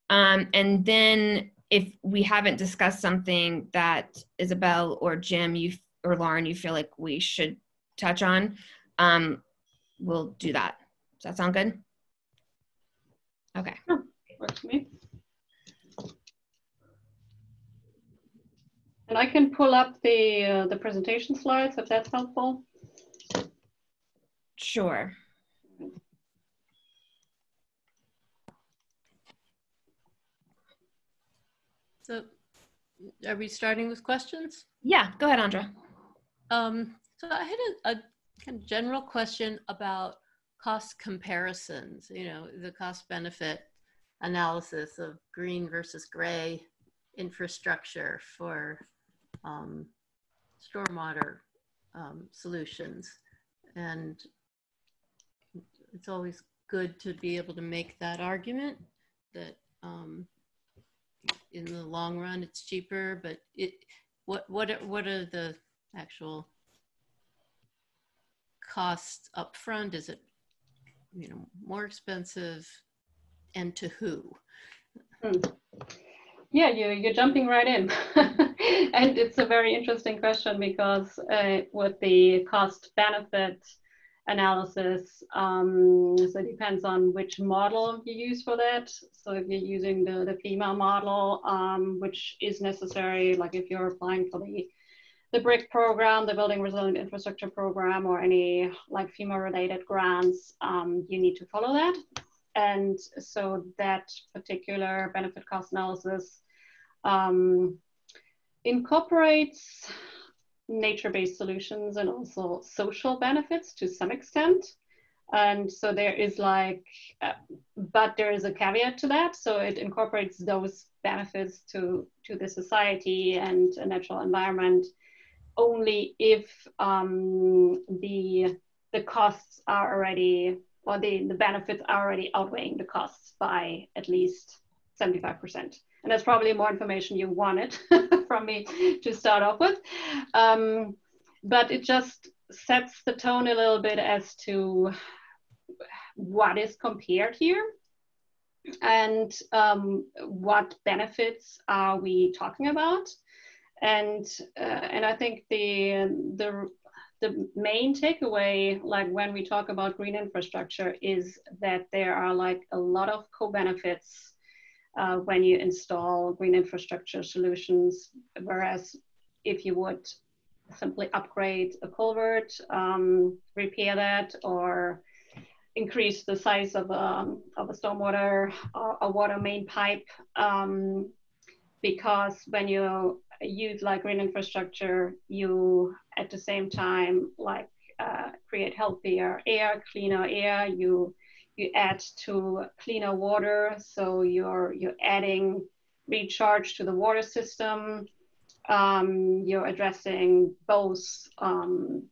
Um, and then if we haven't discussed something that Isabel or Jim you or Lauren you feel like we should touch on, um, we'll do that. Does that sound good? Okay. Works for me. And I can pull up the, uh, the presentation slides if that's helpful. Sure. So are we starting with questions? Yeah, go ahead, Andra. Um, so I had a, a kind of general question about cost comparisons, you know, the cost benefit analysis of green versus gray infrastructure for um, stormwater um, solutions. And it's always good to be able to make that argument that um, in the long run it's cheaper, but it what what are, what are the actual costs up front? Is it you know more expensive, and to who? Hmm. Yeah, you, you're jumping right in. and it's a very interesting question because uh, with the cost benefit analysis. Um, so it depends on which model you use for that. So if you're using the, the FEMA model, um, which is necessary, like if you're applying for the the BRIC program, the Building Resilient Infrastructure program, or any like FEMA related grants, um, you need to follow that. And so that particular benefit cost analysis um, incorporates nature-based solutions and also social benefits to some extent. And so there is like, uh, but there is a caveat to that. So it incorporates those benefits to, to the society and a natural environment only if um, the, the costs are already, or the, the benefits are already outweighing the costs by at least 75%. And that's probably more information you wanted from me to start off with. Um, but it just sets the tone a little bit as to what is compared here and um, what benefits are we talking about. And, uh, and I think the, the, the main takeaway, like when we talk about green infrastructure, is that there are like a lot of co-benefits uh, when you install green infrastructure solutions. Whereas if you would simply upgrade a culvert, um, repair that, or increase the size of a, of a stormwater or a water main pipe, um, because when you use like green infrastructure, you at the same time like uh, create healthier air, cleaner air, you you add to cleaner water. So you're, you're adding recharge to the water system. Um, you're addressing both um,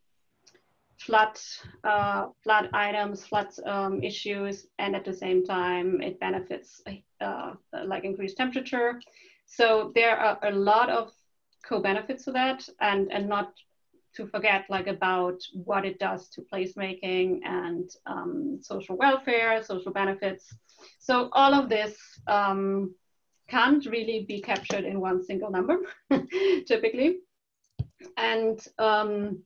flood, uh, flood items, flood um, issues, and at the same time, it benefits uh, like increased temperature. So there are a lot of co-benefits to that, and and not to forget like about what it does to placemaking and um, social welfare, social benefits. So all of this um, can't really be captured in one single number, typically. And um,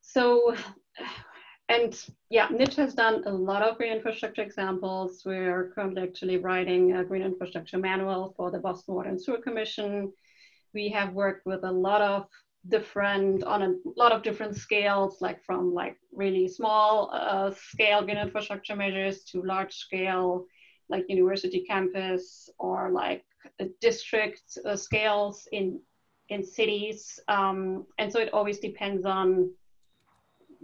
so, and yeah, Nitsch has done a lot of green infrastructure examples. We're currently actually writing a green infrastructure manual for the Boston Water and Sewer Commission. We have worked with a lot of different on a lot of different scales like from like really small uh, scale green infrastructure measures to large scale like university campus or like district uh, scales in in cities um, and so it always depends on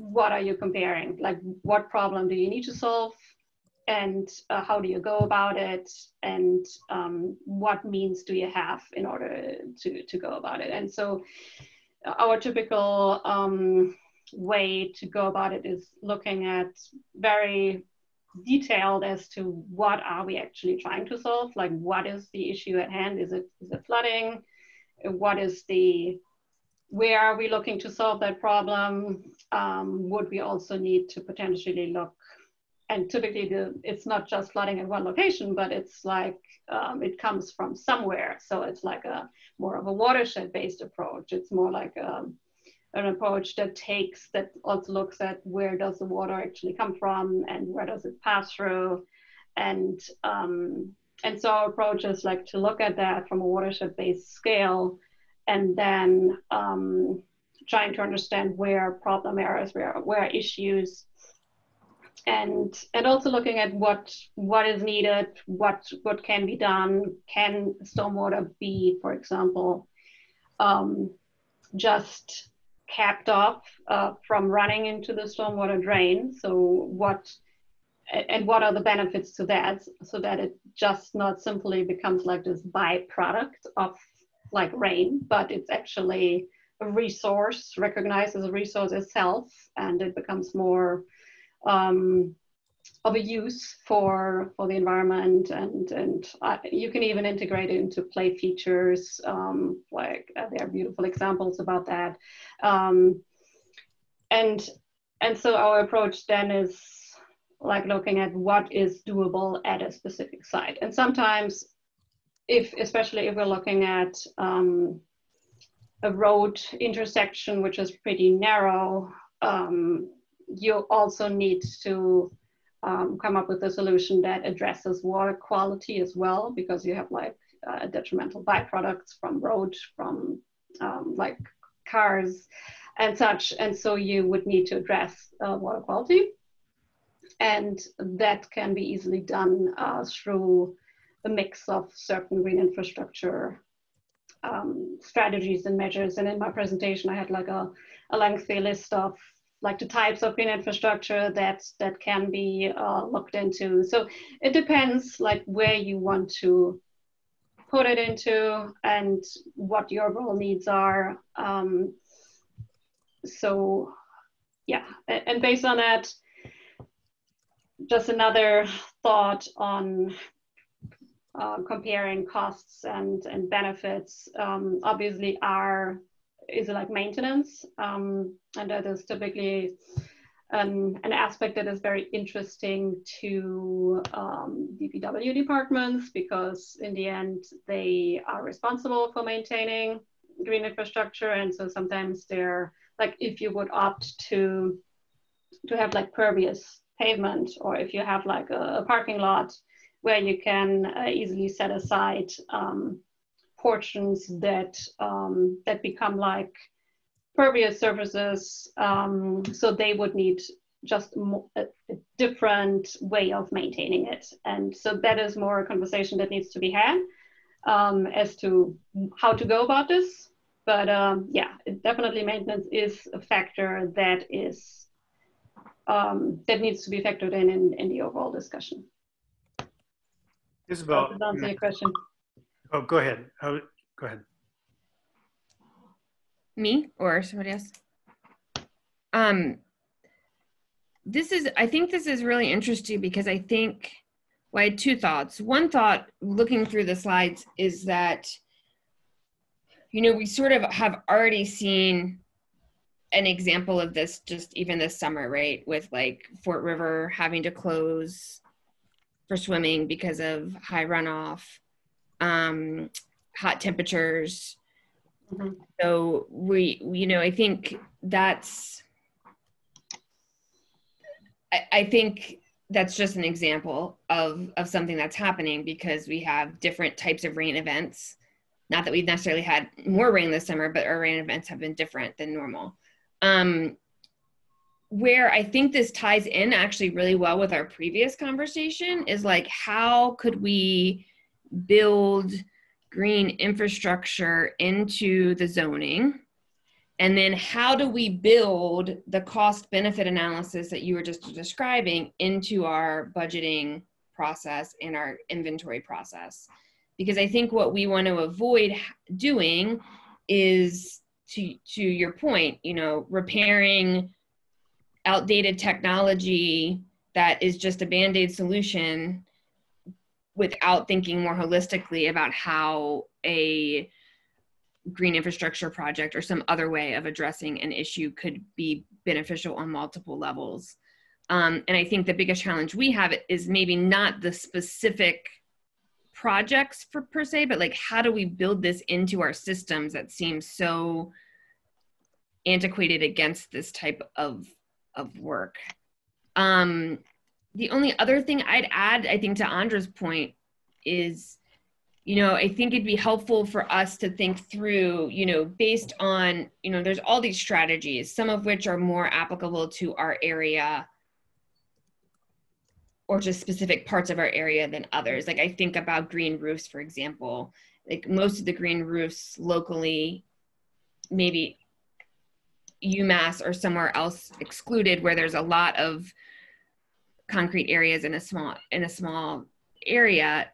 what are you comparing? Like what problem do you need to solve? And uh, how do you go about it? And um, what means do you have in order to, to go about it? And so our typical um, way to go about it is looking at very detailed as to what are we actually trying to solve? Like what is the issue at hand? Is it is it flooding? What is the where are we looking to solve that problem um, would we also need to potentially look and typically the, it's not just flooding at one location but it's like um, it comes from somewhere. So it's like a more of a watershed based approach. It's more like a, um, an approach that takes, that also looks at where does the water actually come from and where does it pass through. And, um, and so our approach is like to look at that from a watershed based scale and then um, trying to understand where problem areas, where, where issues and and also looking at what what is needed, what what can be done. Can stormwater be, for example, um, just capped off uh, from running into the stormwater drain? So what and what are the benefits to that so that it just not simply becomes like this byproduct of like rain but it's actually a resource recognized as a resource itself and it becomes more um, of a use for for the environment. And and uh, you can even integrate it into play features um, like uh, there are beautiful examples about that. Um, and and so our approach then is like looking at what is doable at a specific site. And sometimes if especially if we're looking at um, a road intersection which is pretty narrow um, you also need to um, come up with a solution that addresses water quality as well, because you have like uh, detrimental byproducts from road, from um, like cars and such. And so you would need to address uh, water quality. And that can be easily done uh, through a mix of certain green infrastructure um, strategies and measures. And in my presentation, I had like a, a lengthy list of like the types of green infrastructure that that can be uh, looked into. So it depends like where you want to put it into and what your role needs are. Um, so yeah, and based on that, just another thought on uh, comparing costs and, and benefits. Um, obviously, are is like maintenance, um, and that is typically an, an aspect that is very interesting to um, DPW departments because in the end they are responsible for maintaining green infrastructure, and so sometimes they're like if you would opt to to have like pervious pavement, or if you have like a, a parking lot where you can uh, easily set aside um, portions that um, that become like pervious surfaces. Um, so they would need just a, a, different way of maintaining it. And so that is more a conversation that needs to be had um, as to how to go about this. But um, yeah, definitely maintenance is a factor that is um, that needs to be factored in, in in the overall discussion. Isabel. Does that answer your question? Oh, go ahead. Oh, go ahead. Me or somebody else? Um, this is, I think this is really interesting because I think, well, I had two thoughts. One thought looking through the slides is that, you know, we sort of have already seen an example of this just even this summer, right? With like Fort River having to close for swimming because of high runoff, um, hot temperatures. Mm-hmm. So we, you know, I think that's, I, I think that's just an example of of something that's happening because we have different types of rain events. Not that we've necessarily had more rain this summer, but our rain events have been different than normal. Um, where I think this ties in actually really well with our previous conversation is like, how could we build green infrastructure into the zoning? And then how do we build the cost benefit analysis that you were just describing into our budgeting process and our inventory process? Because I think what we want to avoid doing is to to your point, you know, repairing outdated technology that is just a band-aid solution without thinking more holistically about how a green infrastructure project or some other way of addressing an issue could be beneficial on multiple levels. Um, and I think the biggest challenge we have is maybe not the specific projects for per se, but like how do we build this into our systems that seem so antiquated against this type of of work. Um, the only other thing I'd add, I think, to Andra's point is, you know, I think it'd be helpful for us to think through, you know, based on, you know, there's all these strategies, some of which are more applicable to our area or just specific parts of our area than others. Like I think about green roofs, for example, like most of the green roofs locally maybe UMass or somewhere else excluded where there's a lot of concrete areas in a small in a small area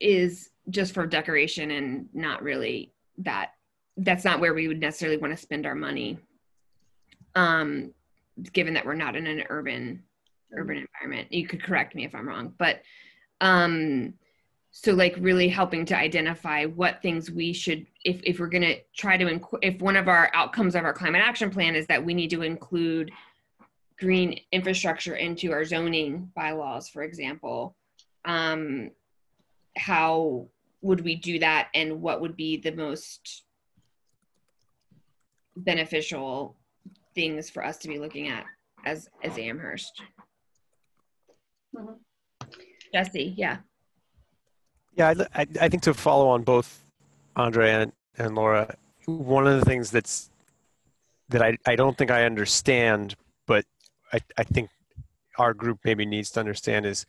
is just for decoration and not really that that's not where we would necessarily want to spend our money um given that we're not in an urban urban environment. You could correct me if i'm wrong but um so like really helping to identify what things we should if, if we're going to try to inc- if one of our outcomes of our climate action plan is that we need to include green infrastructure into our zoning bylaws for example um, how would we do that and what would be the most beneficial things for us to be looking at as as Amherst. Mhm. Jesse, yeah. Yeah, I, I, think to follow on both Andre and, and Laura, one of the things that's that I, I don't think I understand, but I, I think our group maybe needs to understand is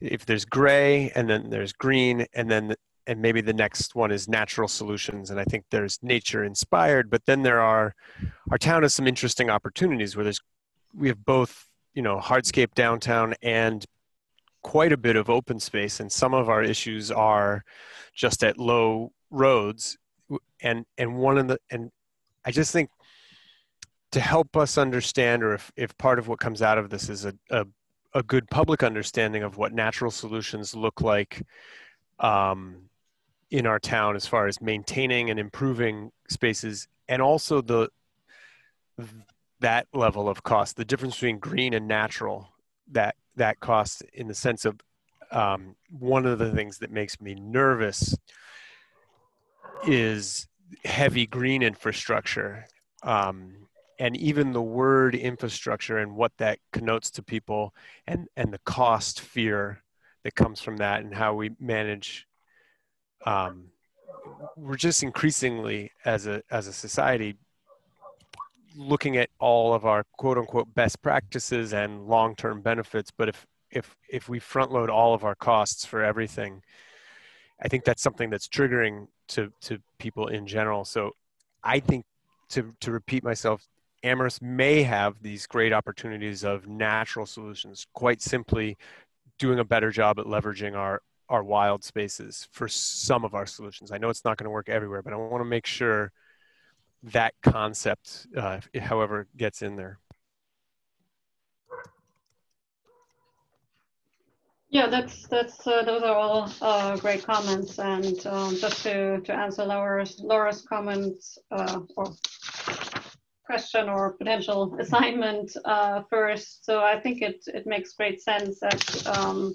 if there's gray and then there's green and then and maybe the next one is natural solutions. And I think there's nature inspired, but then there are our town has some interesting opportunities where there's we have both you know hardscape downtown and quite a bit of open space and some of our issues are just at low roads. And and one of the and i just think to help us understand or if, if part of what comes out of this is a, a, a good public understanding of what natural solutions look like um, in our town as far as maintaining and improving spaces and also the that level of cost the difference between green and natural that that cost in the sense of um, one of the things that makes me nervous is heavy green infrastructure. Um, and even the word infrastructure and what that connotes to people and and the cost fear that comes from that and how we manage um, we're just increasingly as a as a society looking at all of our quote unquote best practices and long-term benefits but if if if we front load all of our costs for everything i think that's something that's triggering to to people in general. So i think to to repeat myself amherst may have these great opportunities of natural solutions quite simply doing a better job at leveraging our our wild spaces for some of our solutions. I know it's not going to work everywhere but i want to make sure that concept, uh, however, gets in there. Yeah, that's that's uh, those are all uh, great comments, and um, just to to answer Laura's Laura's comments uh, or question or potential assignment uh, first. So I think it it makes great sense that um,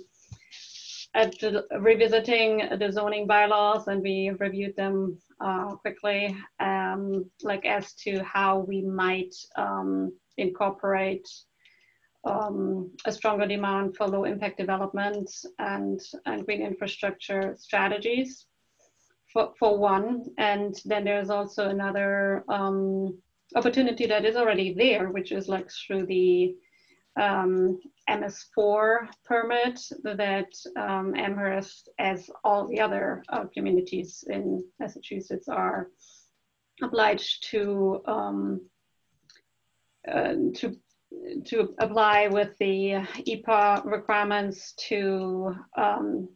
at revisiting the zoning bylaws and we reviewed them uh, quickly, um, like as to how we might um, incorporate um, a stronger demand for low impact development and, and green infrastructure strategies for, for one. And then there's also another um, opportunity that is already there, which is like through the um, MS4 permit that um, Amherst, as all the other uh, communities in Massachusetts, are obliged to um, uh, to to apply with the EPA requirements to um,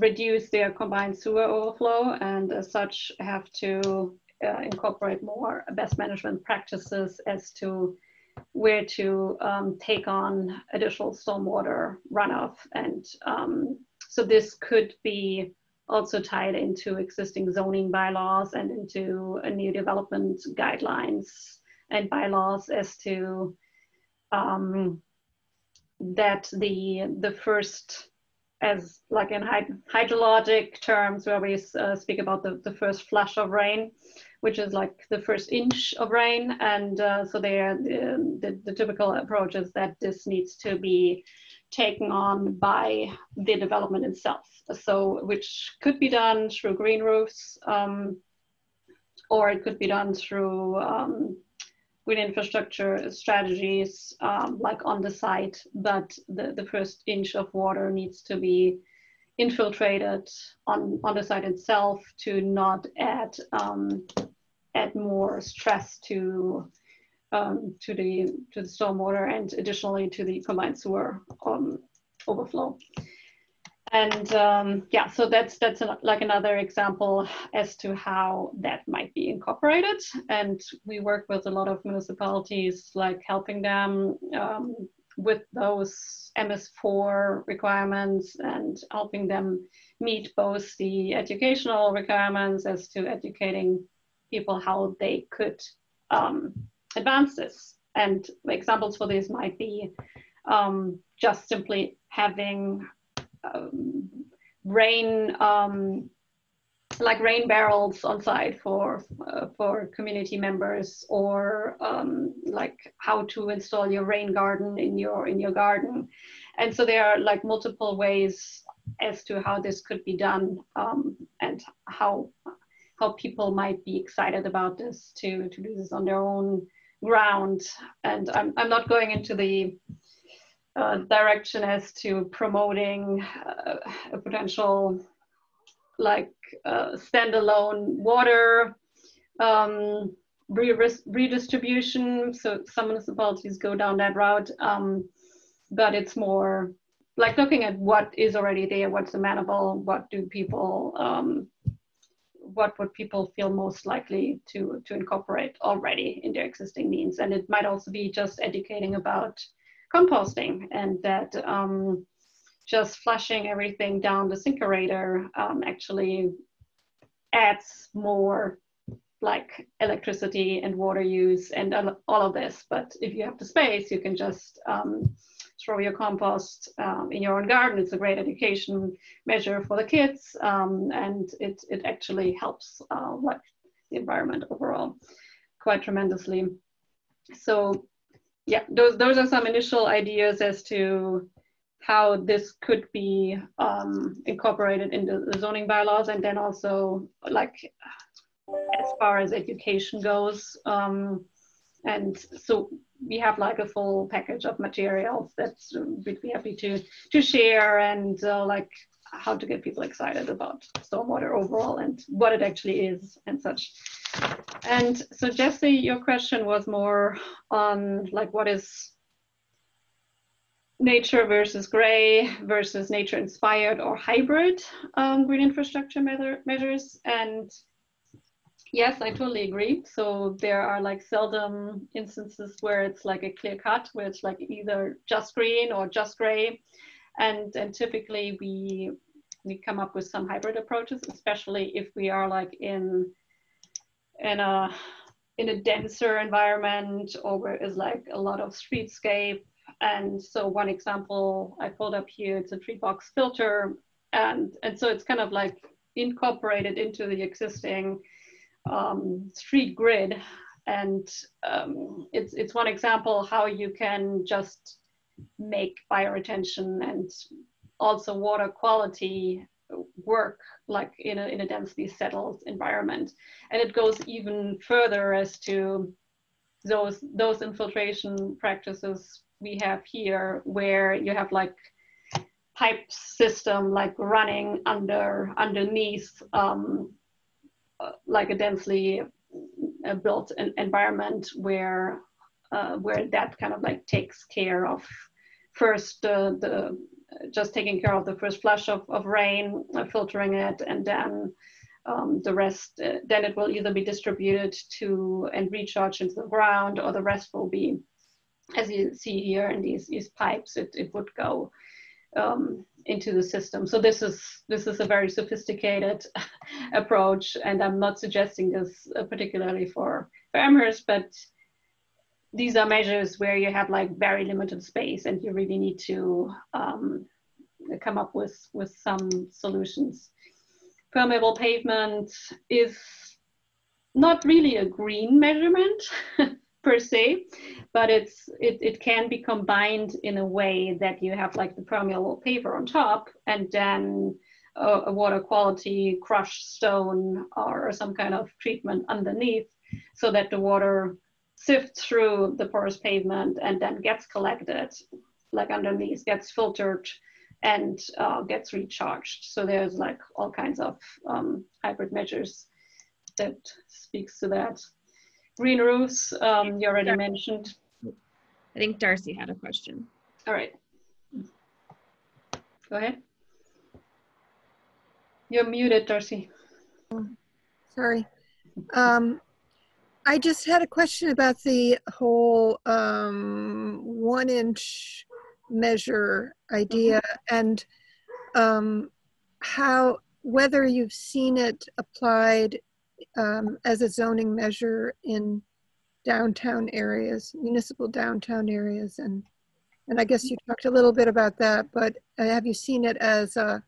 reduce their combined sewer overflow and as such have to uh, incorporate more best management practices as to where to um, take on additional stormwater runoff. And um, so this could be also tied into existing zoning bylaws and into a new development guidelines and bylaws as to um, that the the first as like in hydrologic terms where we uh, speak about the, the first flush of rain which is like the first inch of rain. And uh, so there, the, the, typical approach is that this needs to be taken on by the development itself. So which could be done through green roofs, um, or it could be done through um, green infrastructure strategies um, like on the site, but the, the first inch of water needs to be infiltrated on, on the site itself to not add um, add more stress to um, to the to the stormwater and additionally to the combined sewer um, overflow. And um, yeah, so that's that's like another example as to how that might be incorporated. And we work with a lot of municipalities, like helping them um, with those MS4 requirements and helping them meet both the educational requirements as to educating people how they could um, advance this. And examples for this might be um, just simply having um, rain um, like rain barrels on site for uh, for community members or um, like how to install your rain garden in your in your garden and so there are like multiple ways as to how this could be done um, and how how people might be excited about this to to do this on their own ground and i'm, I'm not going into the uh, direction as to promoting uh, a potential like uh, standalone water um, redistribution. So some municipalities go down that route, um, but it's more like looking at what is already there, what's amenable, what do people, um, what would people feel most likely to to incorporate already in their existing means, and it might also be just educating about composting and that um, just flushing everything down the sinkerator um, actually adds more like electricity and water use and all of this. But if you have the space, you can just um, throw your compost um, in your own garden. It's a great education measure for the kids, um, and it it actually helps uh, like the environment overall quite tremendously. So yeah, those those are some initial ideas as to how this could be um, incorporated into the zoning bylaws, and then also like as far as education goes. Um, and so we have like a full package of materials that we'd be happy to to share and uh, like how to get people excited about stormwater overall and what it actually is and such. And so Jesse, your question was more on like what is nature versus gray versus nature inspired or hybrid um, green infrastructure measure, measures. And yes, I totally agree. So there are like seldom instances where it's like a clear cut, where it's like either just green or just gray. And, and typically we we come up with some hybrid approaches, especially if we are like in in a in a denser environment or where is like a lot of streetscape. And so one example I pulled up here, it's a tree box filter. And, and so it's kind of like incorporated into the existing um, street grid. And um, it's, it's one example how you can just make bioretention and also water quality work like in a, in a densely settled environment. And it goes even further as to those, those infiltration practices we have here where you have like pipe system like running under underneath um, like a densely uh, built environment where uh, where that kind of like takes care of first uh, the just taking care of the first flush of, of rain, uh, filtering it, and then um, the rest, uh, then it will either be distributed to and recharged into the ground, or the rest will be, as you see here in these, these pipes, it, it would go um, into the system. So this is this is a very sophisticated approach, and I'm not suggesting this uh, particularly for, for Amherst, but these are measures where you have like very limited space and you really need to um, come up with, with some solutions. Permeable pavement is not really a green measurement per se, but it's it, it can be combined in a way that you have like the permeable paver on top and then a, a water quality crushed stone or some kind of treatment underneath so that the water sifts through the porous pavement and then gets collected like underneath, gets filtered and uh, gets recharged. So there's like all kinds of um, hybrid measures that speaks to that. Green roofs, um, you already mentioned. I think Darcy had a question. All right. Go ahead. You're muted, Darcy. Sorry. Um, I just had a question about the whole um, one inch measure idea and um, how whether you've seen it applied um, as a zoning measure in downtown areas, municipal downtown areas, and and I guess you talked a little bit about that, but uh, have you seen it as a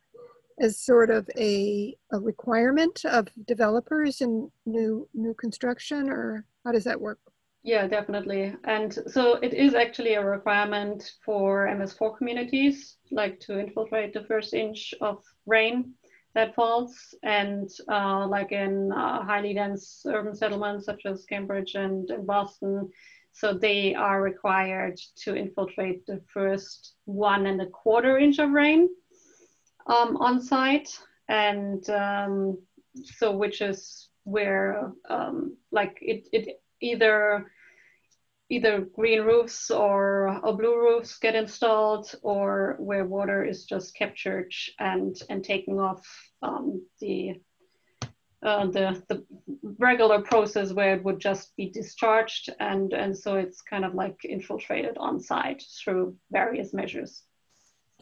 as sort of a, a requirement of developers and new new construction, or how does that work? Yeah, definitely. And so it is actually a requirement for MS4 communities, like to infiltrate the first inch of rain that falls. And uh, like in uh, highly dense urban settlements such as Cambridge and, and Boston, so they are required to infiltrate the first one and a quarter inch of rain um, on site. And um, so, which is where um, like it, it either either green roofs or, or blue roofs get installed or where water is just captured and, and taken off um, the, uh, the, the regular process where it would just be discharged. And, and so it's kind of like infiltrated on site through various measures.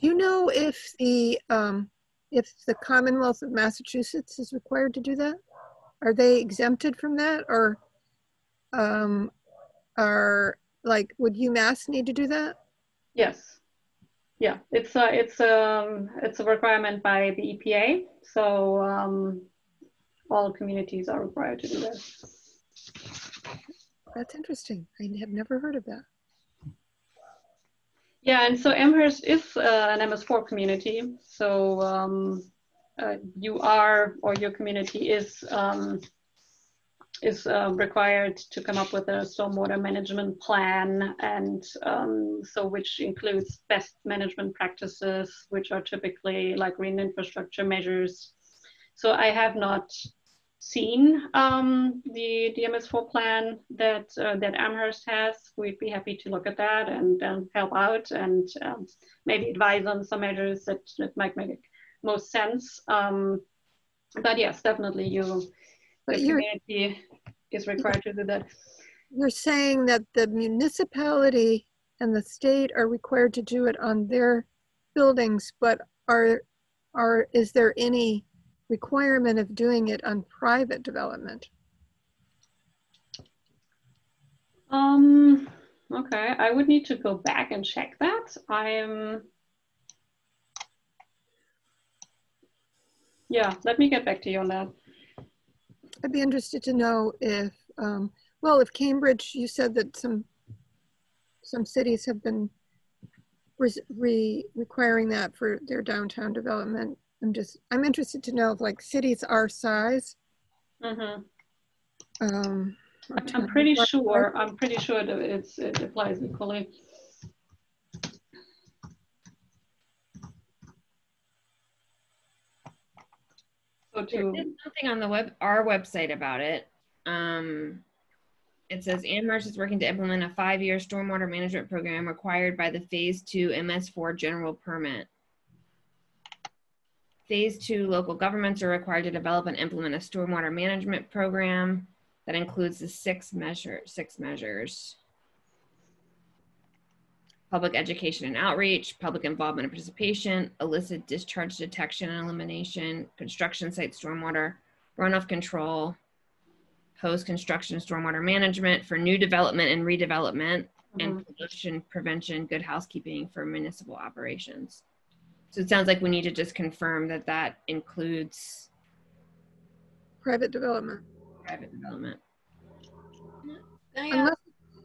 Do you know if the, um, if the Commonwealth of Massachusetts is required to do that? Are they exempted from that or um, are like would UMass need to do that? Yes. Yeah, it's a it's a, it's a requirement by the EPA. So um, all communities are required to do that. That's interesting. I have never heard of that. Yeah, and so Amherst is uh, an MS4 community. So um, uh, you are, or your community is um, is uh, required to come up with a stormwater management plan and um, so which includes best management practices which are typically like green infrastructure measures so i have not seen um, the DMS4 plan that uh, that Amherst has. We'd be happy to look at that and, and help out and um, maybe advise on some measures that, that might make most sense. Um, but yes, definitely you the community is required to do that. You're saying that the municipality and the state are required to do it on their buildings, but are are is there any requirement of doing it on private development? Um, okay, I would need to go back and check that. I'm, yeah, let me get back to you on that. I'd be interested to know if, um, well, if Cambridge, you said that some some cities have been re requiring that for their downtown development. I'm just, I'm interested to know if like cities our size. Mm-hmm. Um, I'm pretty sure, I'm pretty sure that it's, it applies equally. So to something on the web, our website about it. Um, it says Amherst is working to implement a five-year stormwater management program required by the Phase Two MS4 general permit. Phase Two local governments are required to develop and implement a stormwater management program that includes the six measure six measures public education and outreach, public involvement and participation, illicit discharge detection and elimination, construction site stormwater, runoff control, post-construction stormwater management for new development and redevelopment, mm-hmm. and pollution prevention, good housekeeping for municipal operations. So it sounds like we need to just confirm that that includes private development. Private development. Unless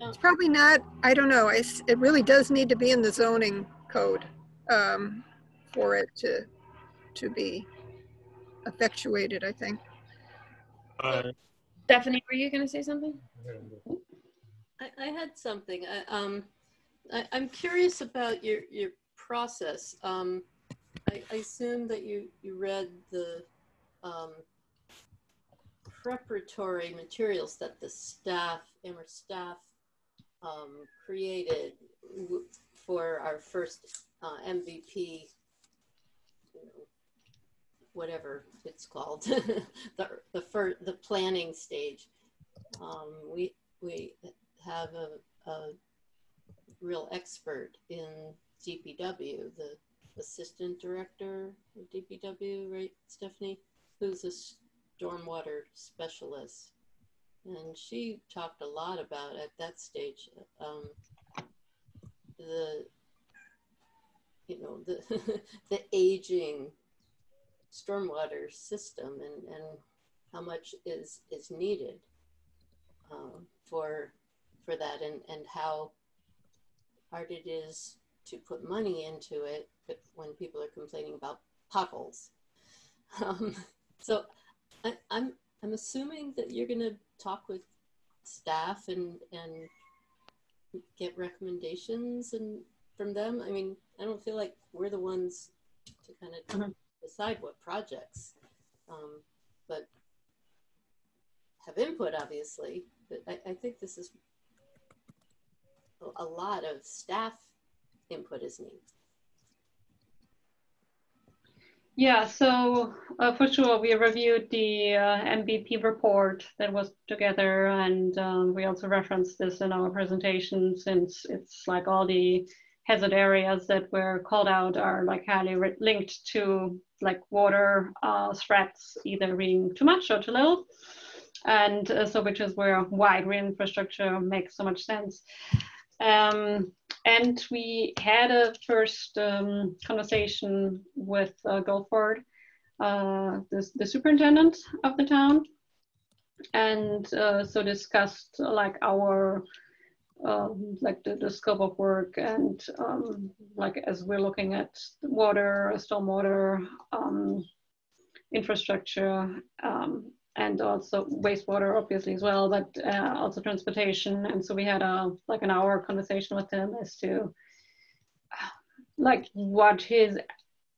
it's probably not, I don't know, it's, it really does need to be in the zoning code um, for it to, to be effectuated, I think. Uh, Stephanie, were you going to say something? I, I had something. I, um, I, am curious about your, your process. Um, I, I, assume that you, you read the um, preparatory materials that the staff, Amherst staff um, created for our first uh, MVP, you know, whatever it's called, the the first the planning stage. Um, we we have a, a real expert in DPW, the assistant director of DPW, right, Stephanie, who's a stormwater specialist and she talked a lot about at that stage um, the you know the the aging stormwater system and, and how much is is needed um, for for that and, and how hard it is to put money into it when people are complaining about potholes. Um, so I, I'm I'm assuming that you're going to talk with staff and and get recommendations and from them. I mean, I don't feel like we're the ones to kind of mm-hmm. decide what projects, um, but have input obviously. But I, I think this is a lot of staff input is needed. Yeah, so uh, for sure, we reviewed the uh, MVP report that was together, and um, we also referenced this in our presentation since it's like all the hazard areas that were called out are like highly linked to like water uh, threats, either being too much or too little. And uh, so, which is where wide green infrastructure makes so much sense. Um, and we had a first um, conversation with uh, uh, the, the, superintendent of the town, and uh, so discussed like our um, like the, the, scope of work and um, like as we're looking at water, stormwater, um, infrastructure, um, and also wastewater obviously as well but uh, also transportation. And so we had a like an hour conversation with him as to like what his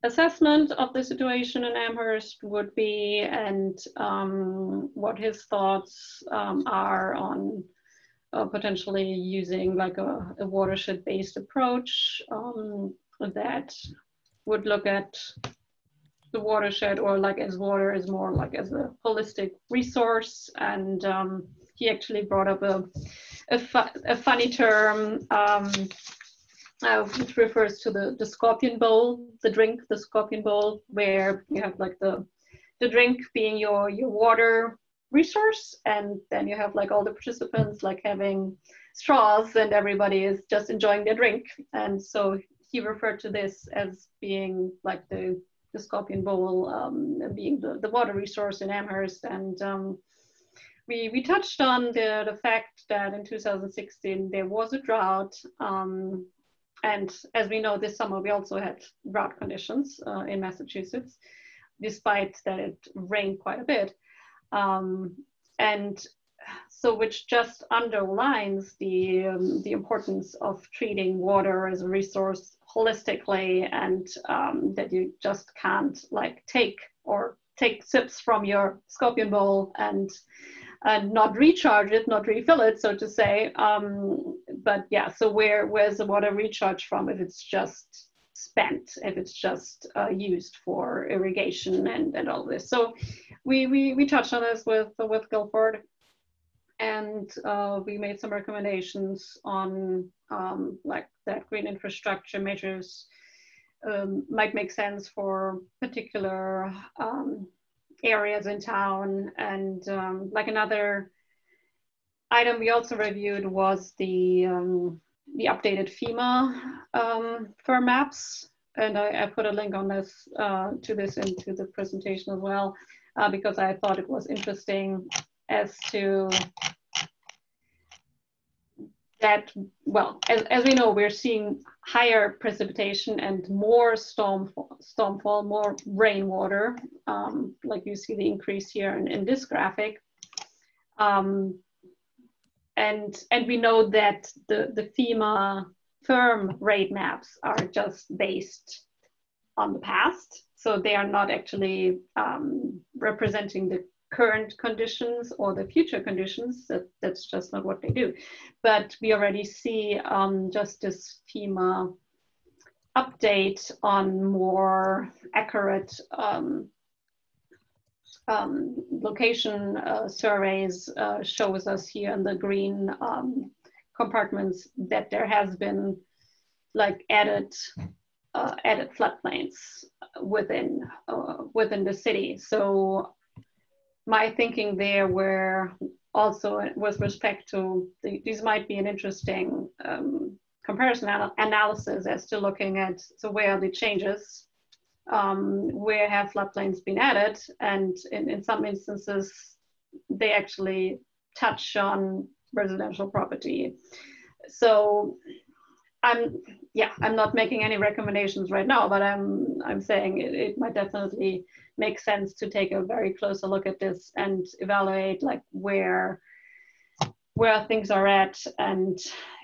assessment of the situation in Amherst would be and um, what his thoughts um, are on uh, potentially using like a, a watershed based approach um, that would look at the watershed or like as water is more like as a holistic resource. And um, he actually brought up a, a, fu- a funny term um, uh, which refers to the, the scorpion bowl, the drink, the scorpion bowl, where you have like the, the drink being your, your water resource. And then you have like all the participants like having straws and everybody is just enjoying their drink. And so he referred to this as being like the the Scorpion Bowl um, being the, the water resource in Amherst. And um, we, we touched on the, the fact that in 2016 there was a drought. Um, and as we know, this summer we also had drought conditions uh, in Massachusetts, despite that it rained quite a bit. Um, and so which just underlines the, um, the importance of treating water as a resource holistically and um, that you just can't like take or take sips from your scorpion bowl and and not recharge it, not refill it, so to say. Um, but yeah, so where where's the water recharge from if it's just spent, if it's just uh, used for irrigation and, and all this. So we, we, we touched on this with, with Guilford and uh, we made some recommendations on um, like that green infrastructure measures um, might make sense for particular um, areas in town. And um, like another item we also reviewed was the um, the updated FEMA um, firm maps. And I, I, put a link on this uh, to this into the presentation as well, uh, because I thought it was interesting as to that, well, as, as we know, we're seeing higher precipitation and more storm, stormfall, more rainwater, um, like you see the increase here in, in this graphic. Um, and, and we know that the, the FEMA firm rate maps are just based on the past. So they are not actually um, representing the current conditions or the future conditions. That, that's just not what they do. But we already see um, just this FEMA update on more accurate um, um, location uh, surveys uh, shows us here in the green um, compartments that there has been like added uh, added floodplains within uh, within the city. So my thinking there were also with respect to the, these might be an interesting um, comparison anal analysis as to looking at so where are the changes um, where have floodplains been added? And in, in some instances, they actually touch on residential property. So I'm, yeah, I'm not making any recommendations right now, but I'm, I'm saying it, it might definitely make sense to take a very closer look at this and evaluate like where, where things are at and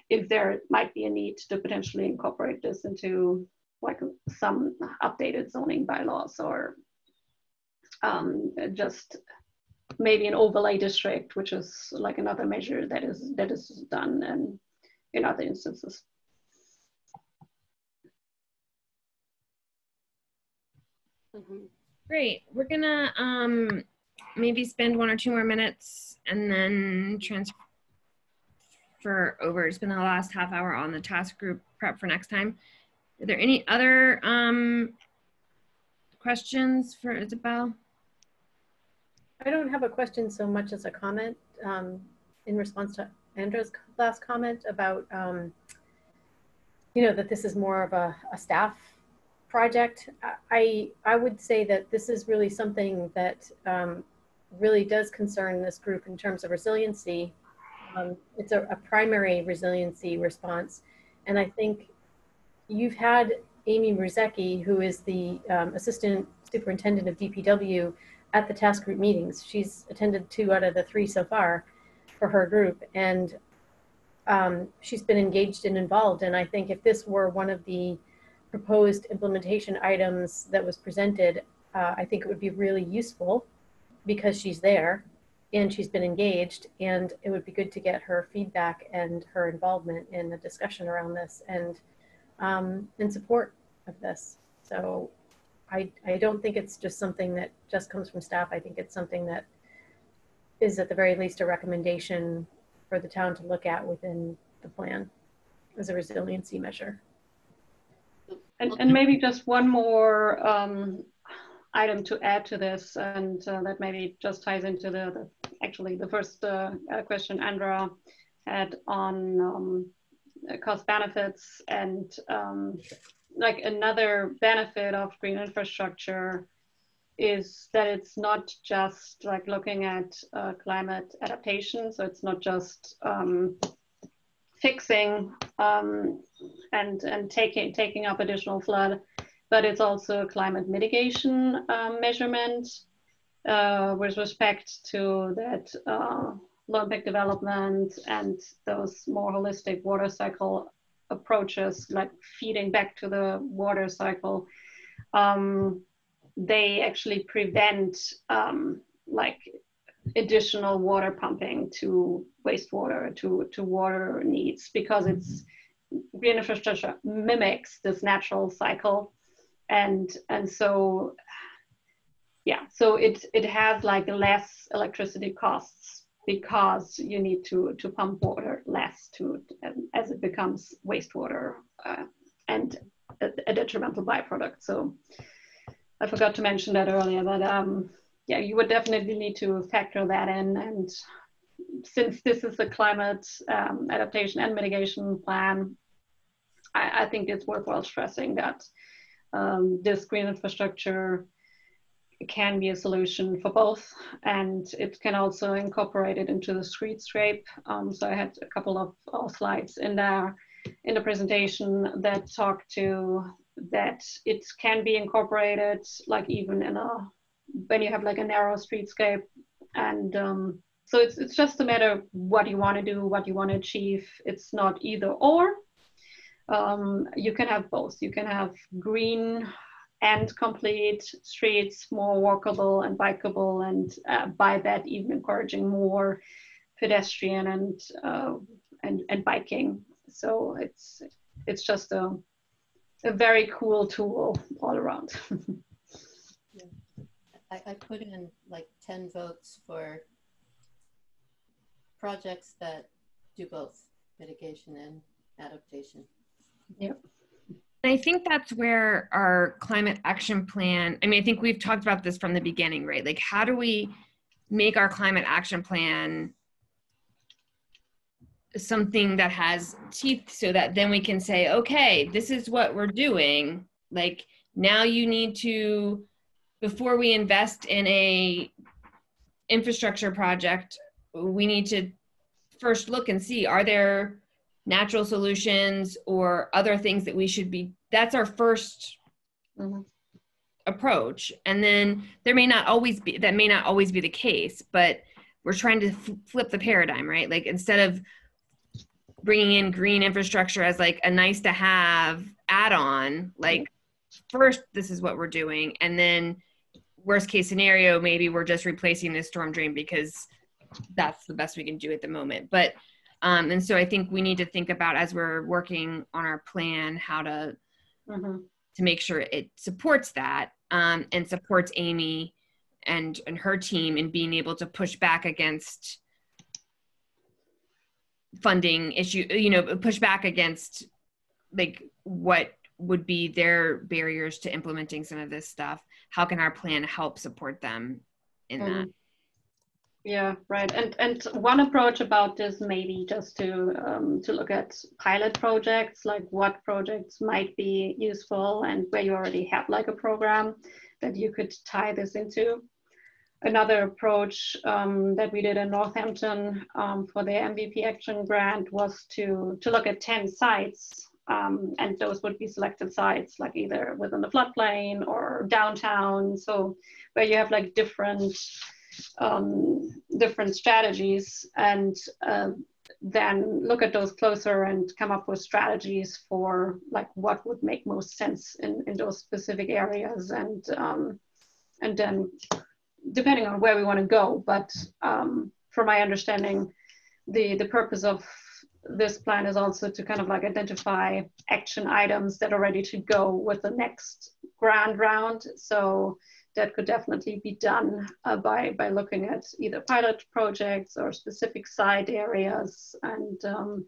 if there might be a need to potentially incorporate this into like some updated zoning bylaws or um, just maybe an overlay district, which is like another measure that is that is done and in other instances. Great. We're gonna um, maybe spend one or two more minutes and then transfer over. Spend the last half hour on the task group prep for next time. Are there any other um, questions for Isabel? I don't have a question so much as a comment um, in response to Andrew's last comment about, um, you know, that this is more of a, a staff project. I, I would say that this is really something that um, really does concern this group in terms of resiliency. Um, it's a, a primary resiliency response. And I think you've had Amy Rusiecki, who is the um, assistant superintendent of DPW, at the task group meetings. She's attended two out of the three so far for her group, and um, she's been engaged and involved. And I think if this were one of the proposed implementation items that was presented, uh, I think it would be really useful because she's there and she's been engaged and it would be good to get her feedback and her involvement in the discussion around this and um, in support of this. So I, I don't think it's just something that just comes from staff. I think it's something that is at the very least a recommendation for the town to look at within the plan as a resiliency measure. And, and maybe just one more um, item to add to this, and uh, that maybe just ties into the, the actually the first uh, uh question Andra had on um, cost benefits and um, like another benefit of green infrastructure is that it's not just like looking at uh, climate adaptation. So it's not just um, fixing um, and and taking taking up additional flood, but it's also climate mitigation um, measurement uh, with respect to that uh, low impact development and those more holistic water cycle approaches, like feeding back to the water cycle, um, they actually prevent um, like additional water pumping to wastewater to, to water needs because it's green infrastructure mimics this natural cycle and and so yeah so it it has like less electricity costs because you need to, to pump water less to as it becomes wastewater uh, and a, a, detrimental byproduct. So I forgot to mention that earlier, but um, yeah, you would definitely need to factor that in. And since this is a climate um, adaptation and mitigation plan, I, I, think it's worthwhile stressing that um, this green infrastructure can be a solution for both and it can also incorporate it into the streetscape. Um, so I had a couple of uh, slides in there in the presentation that talk to that it can be incorporated like even in a when you have like a narrow streetscape. And um, so it's, it's just a matter of what you want to do what you want to achieve. It's not either or. Um, you can have both. You can have green and complete streets more walkable and bikeable and uh, by that even encouraging more pedestrian and uh, and, and biking. So it's it's just a, a very cool tool all around. I, I put in like 10 votes for projects that do both mitigation and adaptation yep I think that's where our climate action plan, I mean, I think we've talked about this from the beginning, right? Like, how do we make our climate action plan something that has teeth so that then we can say, okay, this is what we're doing. Like, now you need to before we invest in a infrastructure project we need to first look and see are there natural solutions or other things that we should be that's our 1st Mhm. approach. And then there may not always be that may not always be the case but we're trying to f- flip the paradigm right? Like instead of bringing in green infrastructure as like a nice to have add-on like first this is what we're doing and then worst case scenario maybe we're just replacing the storm drain because that's the best we can do at the moment but um, and so i think we need to think about as we're working on our plan how to Mhm. to make sure it supports that um, and supports amy and and her team in being able to push back against funding issue you know push back against like what would be their barriers to implementing some of this stuff how can our plan help support them in that Mhm. Yeah, right. And and one approach about this maybe just to um, to look at pilot projects, like what projects might be useful and where you already have like a program that you could tie this into. Another approach um, that we did in Northampton um, for the MVP Action Grant was to to look at 10 sites um, and those would be selected sites like either within the floodplain or downtown. So where you have like different um, different strategies and uh, then look at those closer and come up with strategies for like what would make most sense in, in those specific areas and um, and then depending on where we want to go but um, from my understanding the the purpose of this plan is also to kind of like identify action items that are ready to go with the next grand round so that could definitely be done uh, by, by looking at either pilot projects or specific site areas and um,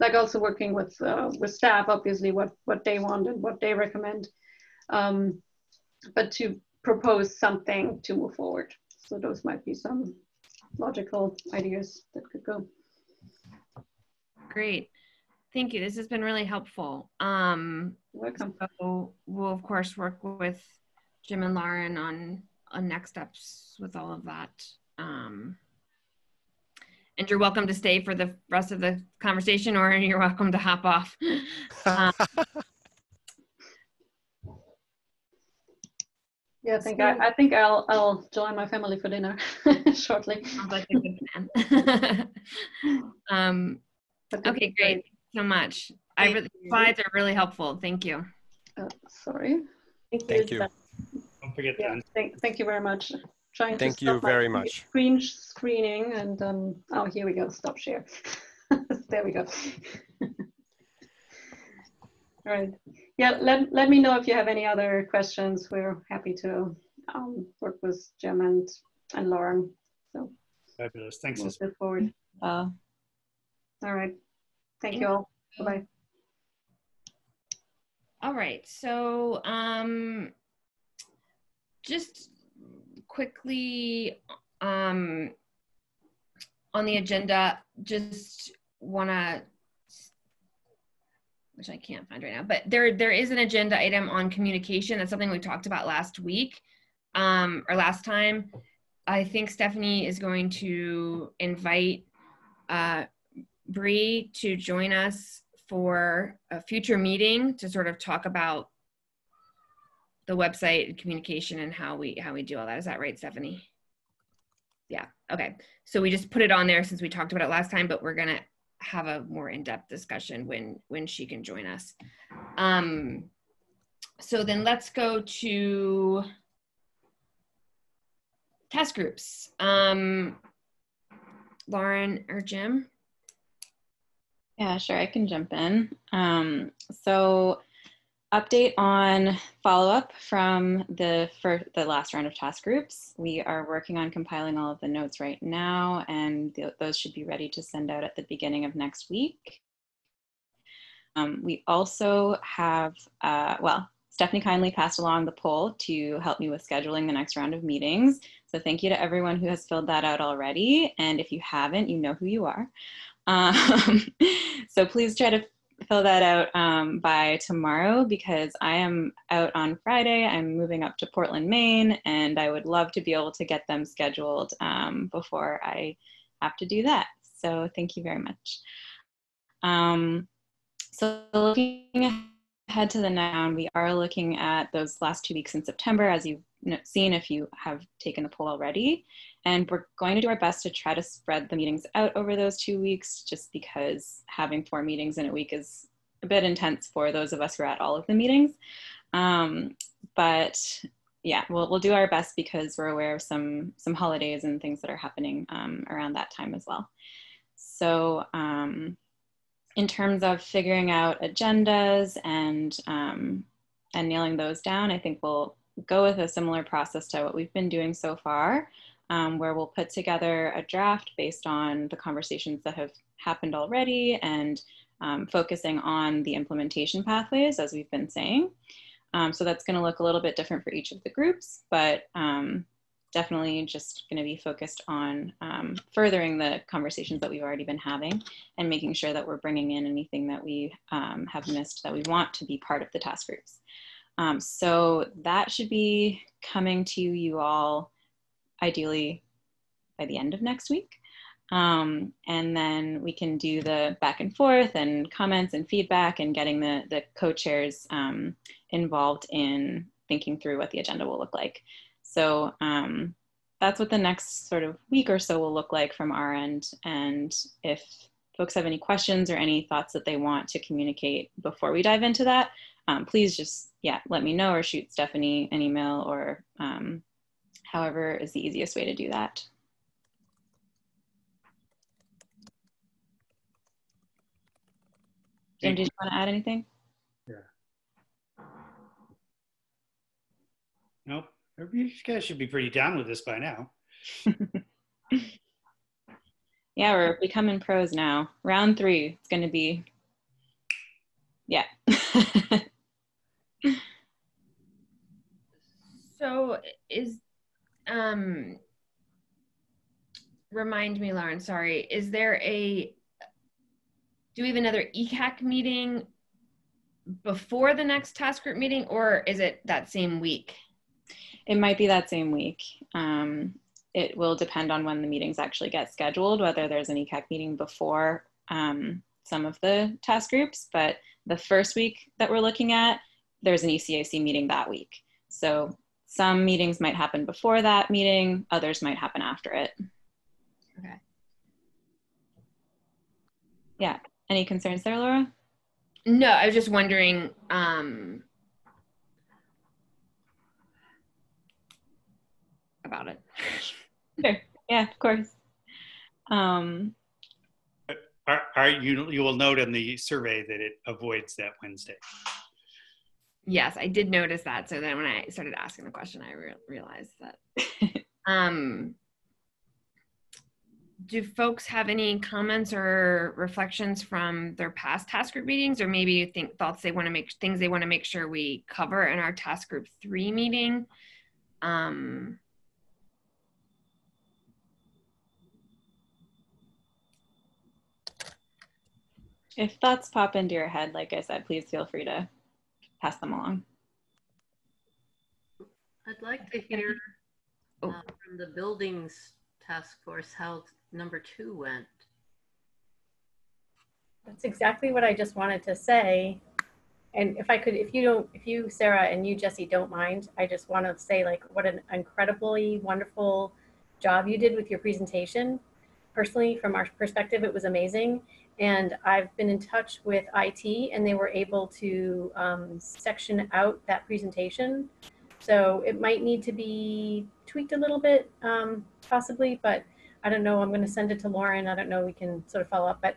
like also working with, uh, with staff, obviously what, what they want and what they recommend, um, but to propose something to move forward. So those might be some logical ideas that could go. Great. Thank you. This has been really helpful. Um Welcome. so we'll of course work with jim and lauren on on next steps with all of that. Um and you're welcome to stay for the rest of the conversation or you're welcome to hop off. Um, Yeah, I think I, I think I'll I'll join my family for dinner shortly. sounds like a good plan. Um okay great Thank you so much i Thank really you. slides are really helpful thank you Uh, sorry. Thank you. Thank you. Don't forget Yeah, that. thank, thank you very much. Trying Thank to you stop my very screen- much. Screen screening and um, oh, here we go. Stop share. there we go. All right. Yeah, let, let me know if you have any other questions. We're happy to um, work with Jim and, and Lauren. So Fabulous. Thanks. we'll move forward. Uh, All right. Thank you all. Bye-bye. All right, so um, just quickly um, on the agenda, just want to, which I can't find right now, but there there is an agenda item on communication. That's something we talked about last week um, or last time. I think Stephanie is going to invite uh, Bree to join us for a future meeting to sort of talk about the website and communication and how we how we do all that. Is that right, Stephanie? Yeah. Okay. So we just put it on there since we talked about it last time, but we're gonna have a more in-depth discussion when when she can join us. Um, so then let's go to task groups. Um, Lauren or Jim? Yeah, sure. I can jump in. Um, so, update on follow up from the for the last round of task groups. We are working on compiling all of the notes right now, and th- those should be ready to send out at the beginning of next week. Um, we also have, uh, well, Stephanie kindly passed along the poll to help me with scheduling the next round of meetings. So thank you to everyone who has filled that out already. And if you haven't, you know who you are. Um, so please try to fill that out um, by tomorrow because I am out on Friday. I'm moving up to Portland, Maine, and I would love to be able to get them scheduled um, before I have to do that. So thank you very much. Um, so looking ahead to the noun, we are looking at those last two weeks in September, as you've seen if you have taken the poll already. And we're going to do our best to try to spread the meetings out over those two weeks, just because having four meetings in a week is a bit intense for those of us who are at all of the meetings. Um, but yeah, we'll, we'll do our best because we're aware of some, some holidays and things that are happening um, around that time as well. So um, in terms of figuring out agendas and, um, and nailing those down, I think we'll go with a similar process to what we've been doing so far um, where we'll put together a draft based on the conversations that have happened already and um, focusing on the implementation pathways, as we've been saying. Um, so that's going to look a little bit different for each of the groups, but um, definitely just going to be focused on um, furthering the conversations that we've already been having and making sure that we're bringing in anything that we um, have missed that we want to be part of the task groups. Um, so that should be coming to you all ideally by the end of next week. Um, and then we can do the back and forth and comments and feedback and getting the, the co-chairs um, involved in thinking through what the agenda will look like. So um, that's what the next sort of week or so will look like from our end. And if folks have any questions or any thoughts that they want to communicate before we dive into that, um, please just, yeah, let me know or shoot Stephanie an email or um, however is the easiest way to do that. Jim, did you want to add anything? Yeah. Nope. You guys should be pretty down with this by now. yeah, we're becoming pros now. Round three, it's going to be, yeah. so is um remind me lauren sorry is there a do we have another ecac meeting before the next task group meeting or is it that same week it might be that same week um, it will depend on when the meetings actually get scheduled whether there's an ecac meeting before um, some of the task groups but the first week that we're looking at there's an ecac meeting that week so some meetings might happen before that meeting, others might happen after it. Okay. Yeah. Any concerns there, Laura? No, I was just wondering um, about it. sure. Yeah, of course. Um, are, are you, you will note in the survey that it avoids that Wednesday. Yes, I did notice that. So then when I started asking the question, I re- realized that. um, do folks have any comments or reflections from their past task group meetings, or maybe you think thoughts they want to make things they want to make sure we cover in our task group three meeting? Um, if thoughts pop into your head, like I said, please feel free to pass them along. I'd like to hear uh, from the buildings task force how number two went. That's exactly what I just wanted to say. And if I could, if you don't, if you, Sarah, and you, Jesse, don't mind, I just want to say like what an incredibly wonderful job you did with your presentation. Personally, from our perspective, it was amazing. And I've been in touch with IT and they were able to um, section out that presentation. So it might need to be tweaked a little bit, um, possibly, but I don't know. I'm going to send it to Lauren. I don't know. We can sort of follow up. But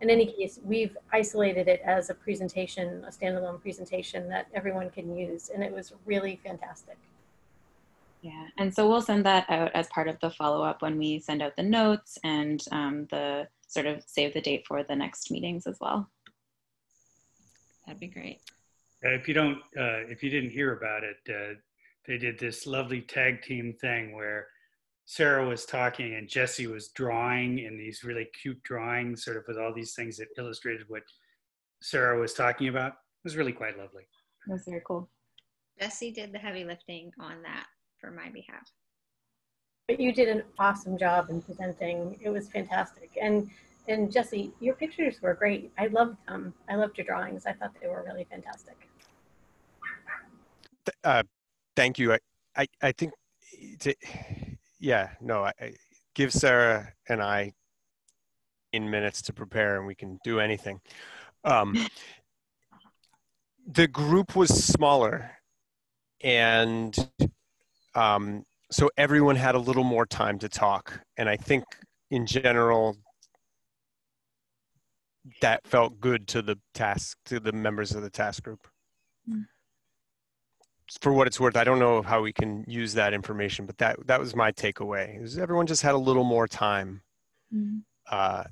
in any case, we've isolated it as a presentation, a standalone presentation that everyone can use. And it was really fantastic. Yeah, and so we'll send that out as part of the follow-up when we send out the notes and um, the sort of save the date for the next meetings as well. That'd be great. if you don't, uh, if you didn't hear about it, uh, they did this lovely tag team thing where Sarah was talking and Jesse was drawing in these really cute drawings, sort of with all these things that illustrated what Sarah was talking about. It was really quite lovely. That's very cool. Jesse did the heavy lifting on that for my behalf. But you did an awesome job in presenting. It was fantastic. And and Jesse, your pictures were great. I loved them. I loved your drawings. I thought they were really fantastic. uh, thank you. I, I, I think, to, yeah, no, I, I give Sarah and I in minutes to prepare and we can do anything. Um, the group was smaller and um, so everyone had a little more time to talk. And I think in general, that felt good to the task, to the members of the task group. Mm. For what it's worth, I don't know how we can use that information, but that that was my takeaway. Is everyone just had a little more time Mhm. uh,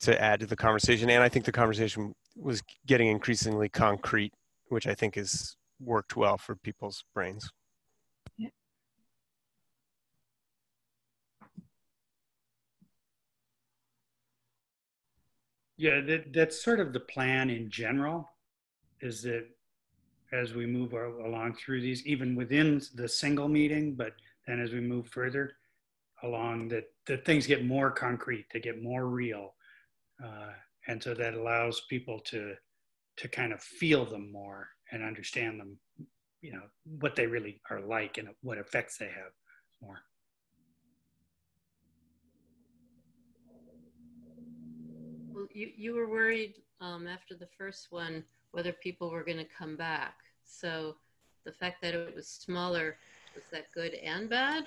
to add to the conversation, and I think the conversation was getting increasingly concrete, which I think has worked well for people's brains. Yeah, that, that's sort of the plan in general, is that as we move our, along through these, even within the single meeting, but then as we move further along, that, that things get more concrete, they get more real. Uh, and so that allows people to, to kind of feel them more and understand them, you know, what they really are like and what effects they have more. Well, you, you were worried um, after the first one whether people were going to come back. So the fact that it was smaller, was that good and bad?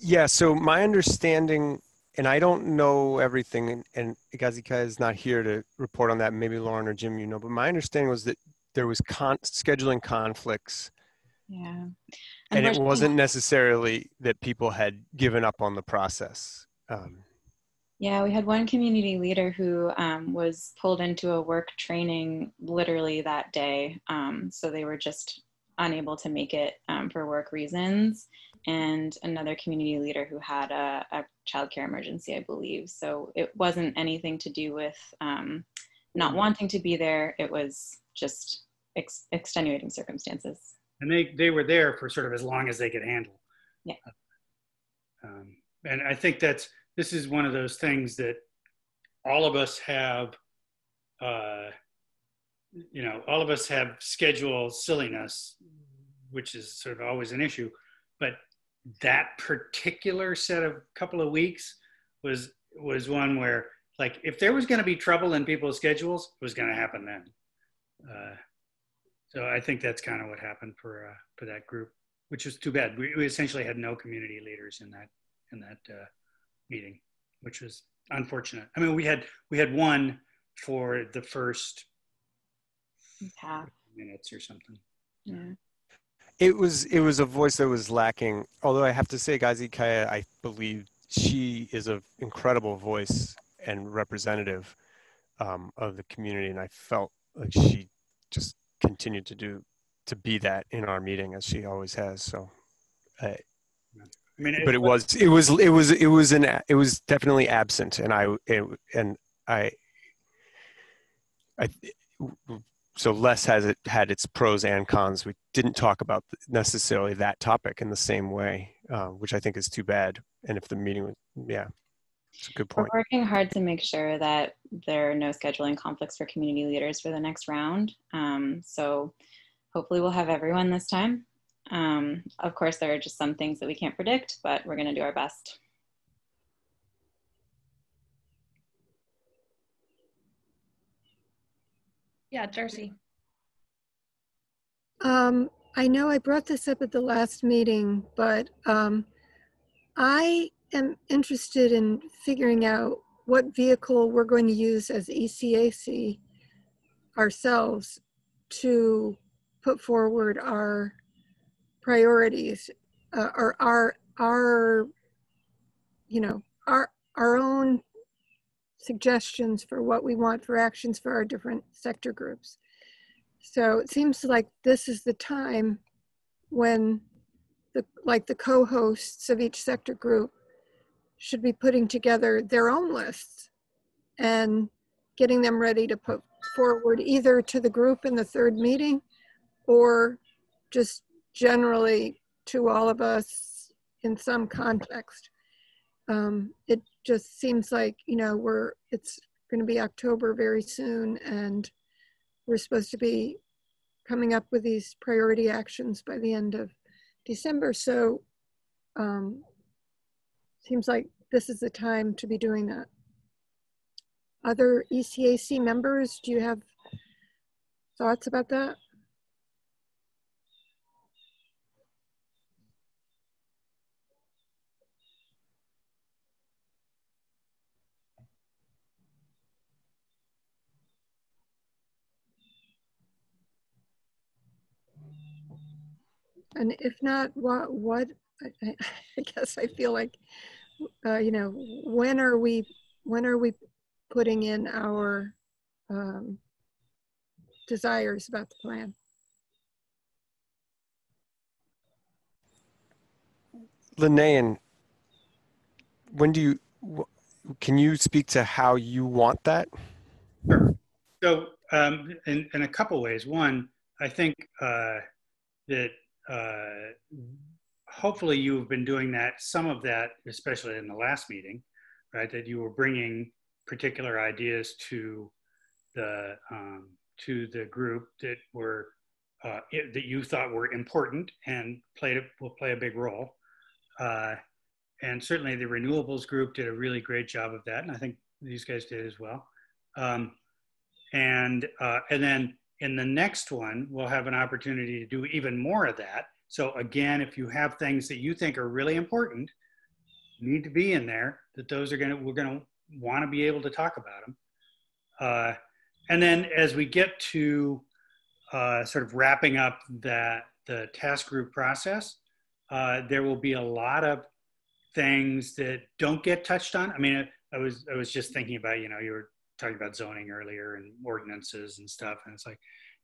Yeah. So my understanding, and I don't know everything, and, and Gazika is not here to report on that. Maybe Lauren or Jim, you know, but my understanding was that there was con- scheduling conflicts, Yeah. and it wasn't necessarily that people had given up on the process. Um, Yeah, we had one community leader who um, was pulled into a work training literally that day. Um, so they were just unable to make it um, for work reasons. And another community leader who had a, a childcare emergency, I believe. So it wasn't anything to do with um, not wanting to be there, it was just ex- extenuating circumstances. And they, they were there for sort of as long as they could handle. Yeah. Um, and I think that's, this is one of those things that all of us have, uh, you know, all of us have schedule silliness, which is sort of always an issue. But that particular set of couple of weeks was was one where, like, if there was going to be trouble in people's schedules, it was going to happen then. Uh, so I think that's kind of what happened for uh, for that group, which was too bad. We, we essentially had no community leaders in that in that uh, meeting, which was unfortunate. I mean, we had we had one for the first Half. minutes or something. Yeah. it was it was a voice that was lacking. Although I have to say, Gazi Kaya, I believe she is an incredible voice and representative um, of the community, and I felt like she just continued to do to be that in our meeting as she always has. So, I, I mean, but it was it was it was it was an it was definitely absent, and I it, and I I so less has it had its pros and cons. We didn't talk about necessarily that topic in the same way, uh, which I think is too bad. And if the meeting was, yeah, it's a good point. We're working hard to make sure that there are no scheduling conflicts for community leaders for the next round. Um, so hopefully we'll have everyone this time. Um, of course, there are just some things that we can't predict, but we're going to do our best. Yeah, Darcy. Um, I know I brought this up at the last meeting, but um, I am interested in figuring out what vehicle we're going to use as E ECAC ourselves to put forward our priorities, uh, or our, our, you know, our, our own suggestions for what we want for actions for our different sector groups. So it seems like this is the time when the, like the co-hosts of each sector group should be putting together their own lists and getting them ready to put forward either to the group in the third meeting or just generally to all of us in some context. Um, it just seems like, you know, we're, it's going to be October very soon and we're supposed to be coming up with these priority actions by the end of December. So um, seems like this is the time to be doing that. Other ECAC members, do you have thoughts about that? And if not, what, what, I, I I guess I feel like, uh, you know, when are we, when are we putting in our um, desires about the plan? Linnean, when do you, can you speak to how you want that? Sure. So, um, in, in a couple ways. One, I think uh, that uh, hopefully you've been doing that, some of that, especially in the last meeting, right? That you were bringing particular ideas to the um, to the group that were uh, it, that you thought were important and played a, will play a big role. Uh, and certainly the renewables group did a really great job of that, and I think these guys did as well. Um, and uh, and then in the next one, we'll have an opportunity to do even more of that. So again, if you have things that you think are really important, need to be in there, that those are gonna we're gonna want to be able to talk about them. Uh, and then as we get to uh, sort of wrapping up that the task group process, uh, there will be a lot of things that don't get touched on. I mean, I, I was I was just thinking about you know you were talking about zoning earlier and ordinances and stuff, and it's like,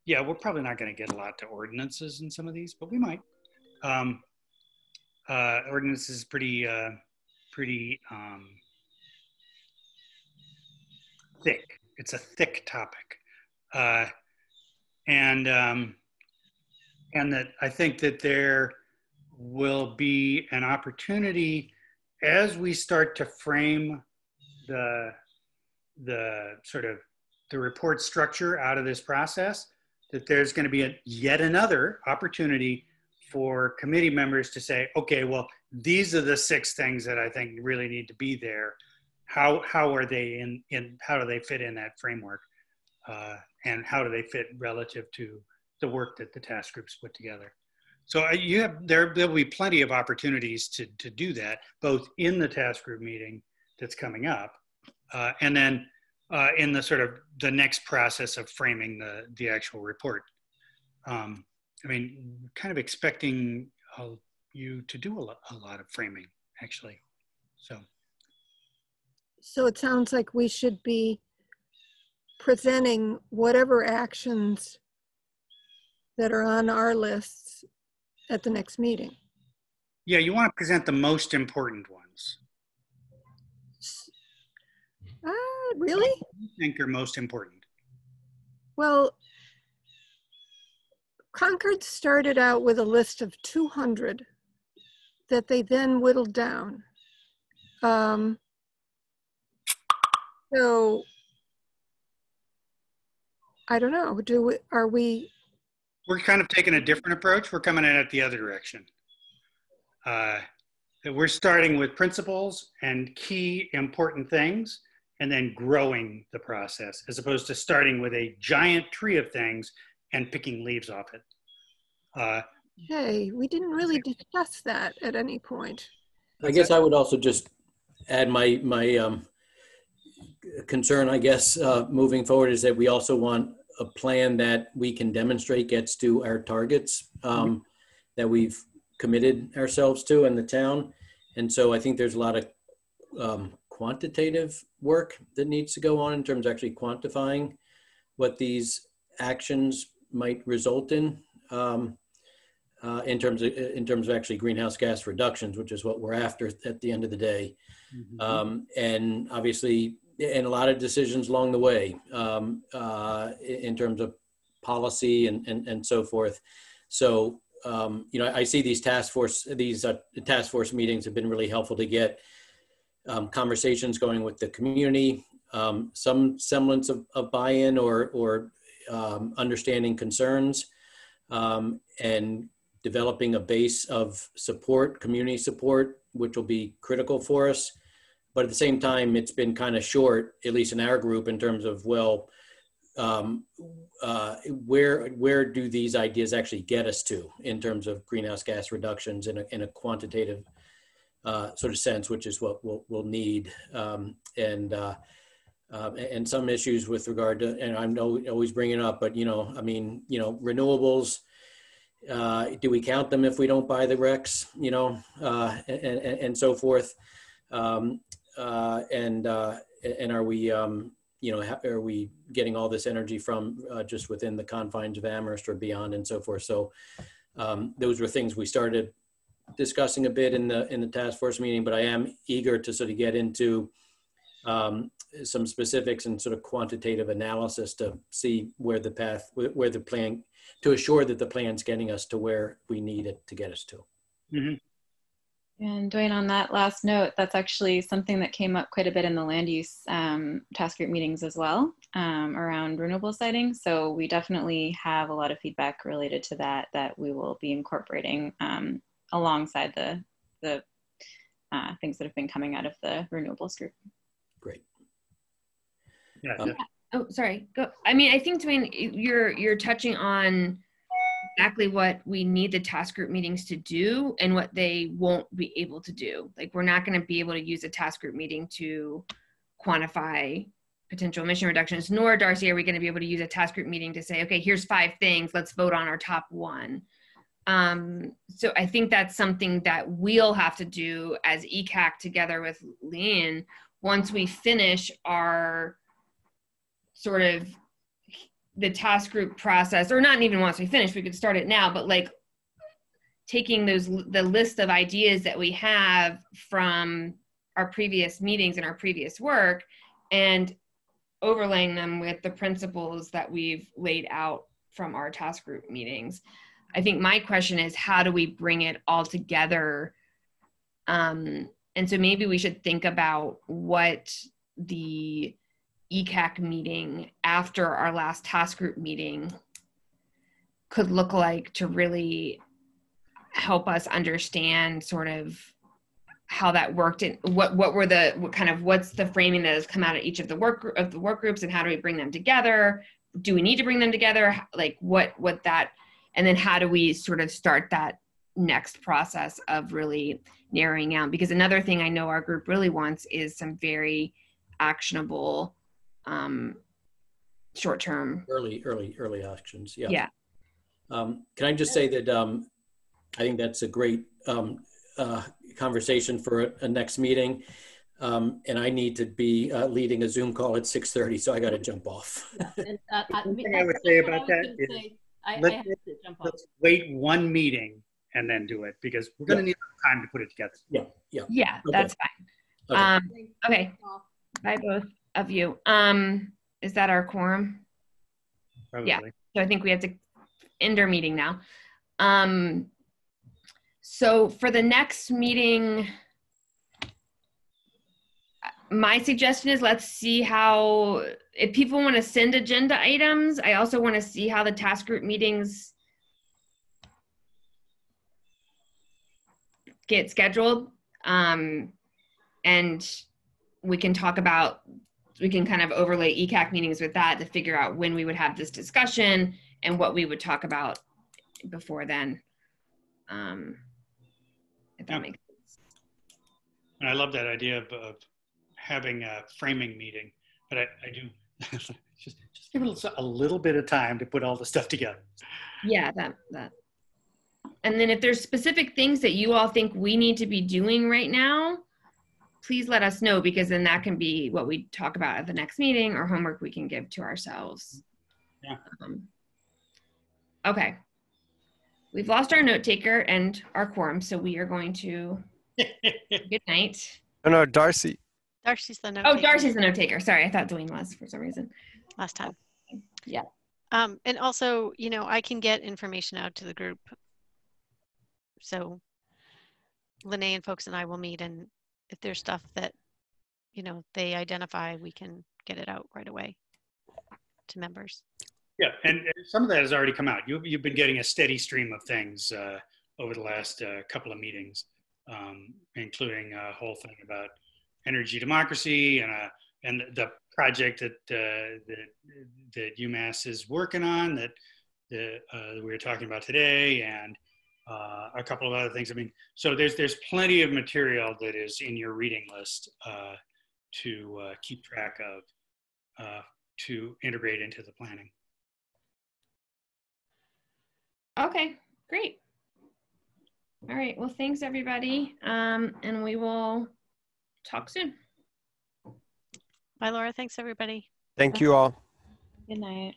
yeah, we're probably not going to get a lot to ordinances in some of these, but we might. Um, uh, ordinance is pretty uh, pretty um, thick. It's a thick topic, uh, and um, and that I think that there will be an opportunity as we start to frame the the sort of the report structure out of this process that there's going to be a, yet another opportunity for committee members to say okay well these are the six things that i think really need to be there. How how are they in in how do they fit in that framework? Uh, and how do they fit relative to the work that the task groups put together? So uh, you have there there'll be plenty of opportunities to to do that both in the task group meeting that's coming up uh, and then uh, in the sort of the next process of framing the the actual report. Um, i mean kind of expecting uh, you to do a lot, a lot of framing actually so. So it sounds like we should be presenting whatever actions that are on our lists at the next meeting. yeah you want to present the most important ones really? you think are most important Well, Concord started out with a list of 200 that they then whittled down. Um, so I don't know. Do we, are we? we're kind of taking a different approach. We're coming in at the other direction. Uh, that we're starting with principles and key important things and then growing the process as opposed to starting with a giant tree of things and picking leaves off it. Uh, Hey, we didn't really discuss that at any point. I guess I would also just add my, my um, concern, I guess, uh, moving forward is that we also want a plan that we can demonstrate gets to our targets um, that we've committed ourselves to in the town. And so I think there's a lot of um, quantitative work that needs to go on in terms of actually quantifying what these actions might result in. Um, uh, in terms of in terms of actually greenhouse gas reductions, which is what we're after at the end of the day. Um, and obviously, and a lot of decisions along the way um, uh, in in terms of policy and, and, and so forth. So, um, you know, I see these task force, these uh, task force meetings have been really helpful to get um, conversations going with the community, um, some semblance of, of buy-in or, or um, understanding concerns, um, and developing a base of support, community support, which will be critical for us. But at the same time, it's been kind of short, at least in our group, in terms of, well, um, uh, where where do these ideas actually get us to in terms of greenhouse gas reductions in a, in a quantitative uh, sort of sense, which is what we'll, we'll need, um, and uh, uh, and some issues with regard to, and I'm always bringing up, but you know, I mean, you know, renewables. Uh, do we count them if we don't buy the RECs? You know, uh, and, and, and so forth, um, uh, and and are we um, you know, are we getting all this energy from just within the confines of Amherst or beyond and so forth? So um, those were things we started discussing a bit in the in the task force meeting, but I am eager to sort of get into um, some specifics and sort of quantitative analysis to see where the path, where where the plan, to assure that the plan's getting us to where we need it to get us to. Mhm. And Dwayne, on that last note, that's actually something that came up quite a bit in the land use um, task group meetings as well um, around renewable siting. So we definitely have a lot of feedback related to that that we will be incorporating um, alongside the the uh, things that have been coming out of the renewables group. Great. Yeah, Um, that- Oh, sorry. Go. I mean, I think Dwayne, you're you're touching on exactly what we need the task group meetings to do and what they won't be able to do. Like we're not going to be able to use a task group meeting to quantify potential emission reductions, nor Darcy are we going to be able to use a task group meeting to say, okay, here's five things, let's vote on our top one. Um, so I think that's something that we'll have to do as ECAC together with Lean once we finish our sort of the task group process, or not even once we finish, we could start it now, but like taking those the list of ideas that we have from our previous meetings and our previous work and overlaying them with the principles that we've laid out from our task group meetings. I think my question is how do we bring it all together? Um, and so maybe we should think about what the ECAC meeting after our last task group meeting could look like to really help us understand sort of how that worked and what what were the what kind of what's the framing that has come out of each of the work of the work groups and how do we bring them together do we need to bring them together like what what that and then how do we sort of start that next process of really narrowing out because another thing i know our group really wants is some very actionable um short term Early, early, early actions. Yeah. yeah Um, can I just say that um, I think that's a great um, uh, conversation for a, a next meeting. Um, and I need to be uh, leading a Zoom call at 6:30, so I got to jump off. And, uh, I, One thing I would say about I that gonna is say. I, I let's- have to jump. Let's wait one meeting and then do it because we're going to Yeah. need time to put it together. yeah, yeah. yeah Okay. that's fine Okay. um okay bye both of you um is that our quorum Probably. Yeah. So I think we have to end our meeting now. Um, so for the next meeting, my suggestion is let's see how, if people want to send agenda items, I also want to see how the task group meetings get scheduled. Um, and we can talk about we can kind of overlay ECAC meetings with that to figure out when we would have this discussion and what we would talk about before then. Um, if that Yeah. makes sense. And I love that idea of, of having a framing meeting, but I, I do just just give it a little bit of time to put all the stuff together. Yeah, that that. And then if there's specific things that you all think we need to be doing right now, please let us know because then that can be what we talk about at the next meeting or homework we can give to ourselves. Yeah. Um, okay. We've lost our note taker and our quorum, so we are going to good night. Oh no, Darcy. Darcy's the note. Oh, taker Darcy's the note taker. Sorry, I thought Dwayne was for some reason. Last time. Yeah. Um, and also, you know, I can get information out to the group. So Lene and folks and I will meet and if there's stuff that, you know, they identify, we can get it out right away to members. Yeah, and and some of that has already come out. You've, you've been getting a steady stream of things uh, over the last uh, couple of meetings, um, including a whole thing about energy democracy and a, and the project that uh, that that UMass is working on that the, uh, that we were talking about today, and uh, a couple of other things. I mean, so there's there's plenty of material that is in your reading list uh, to uh, keep track of uh, to integrate into the planning. Okay, great. All right. Well, thanks everybody. Um, and we will talk soon. Bye, Laura. Thanks, everybody. Thank you all. Good night.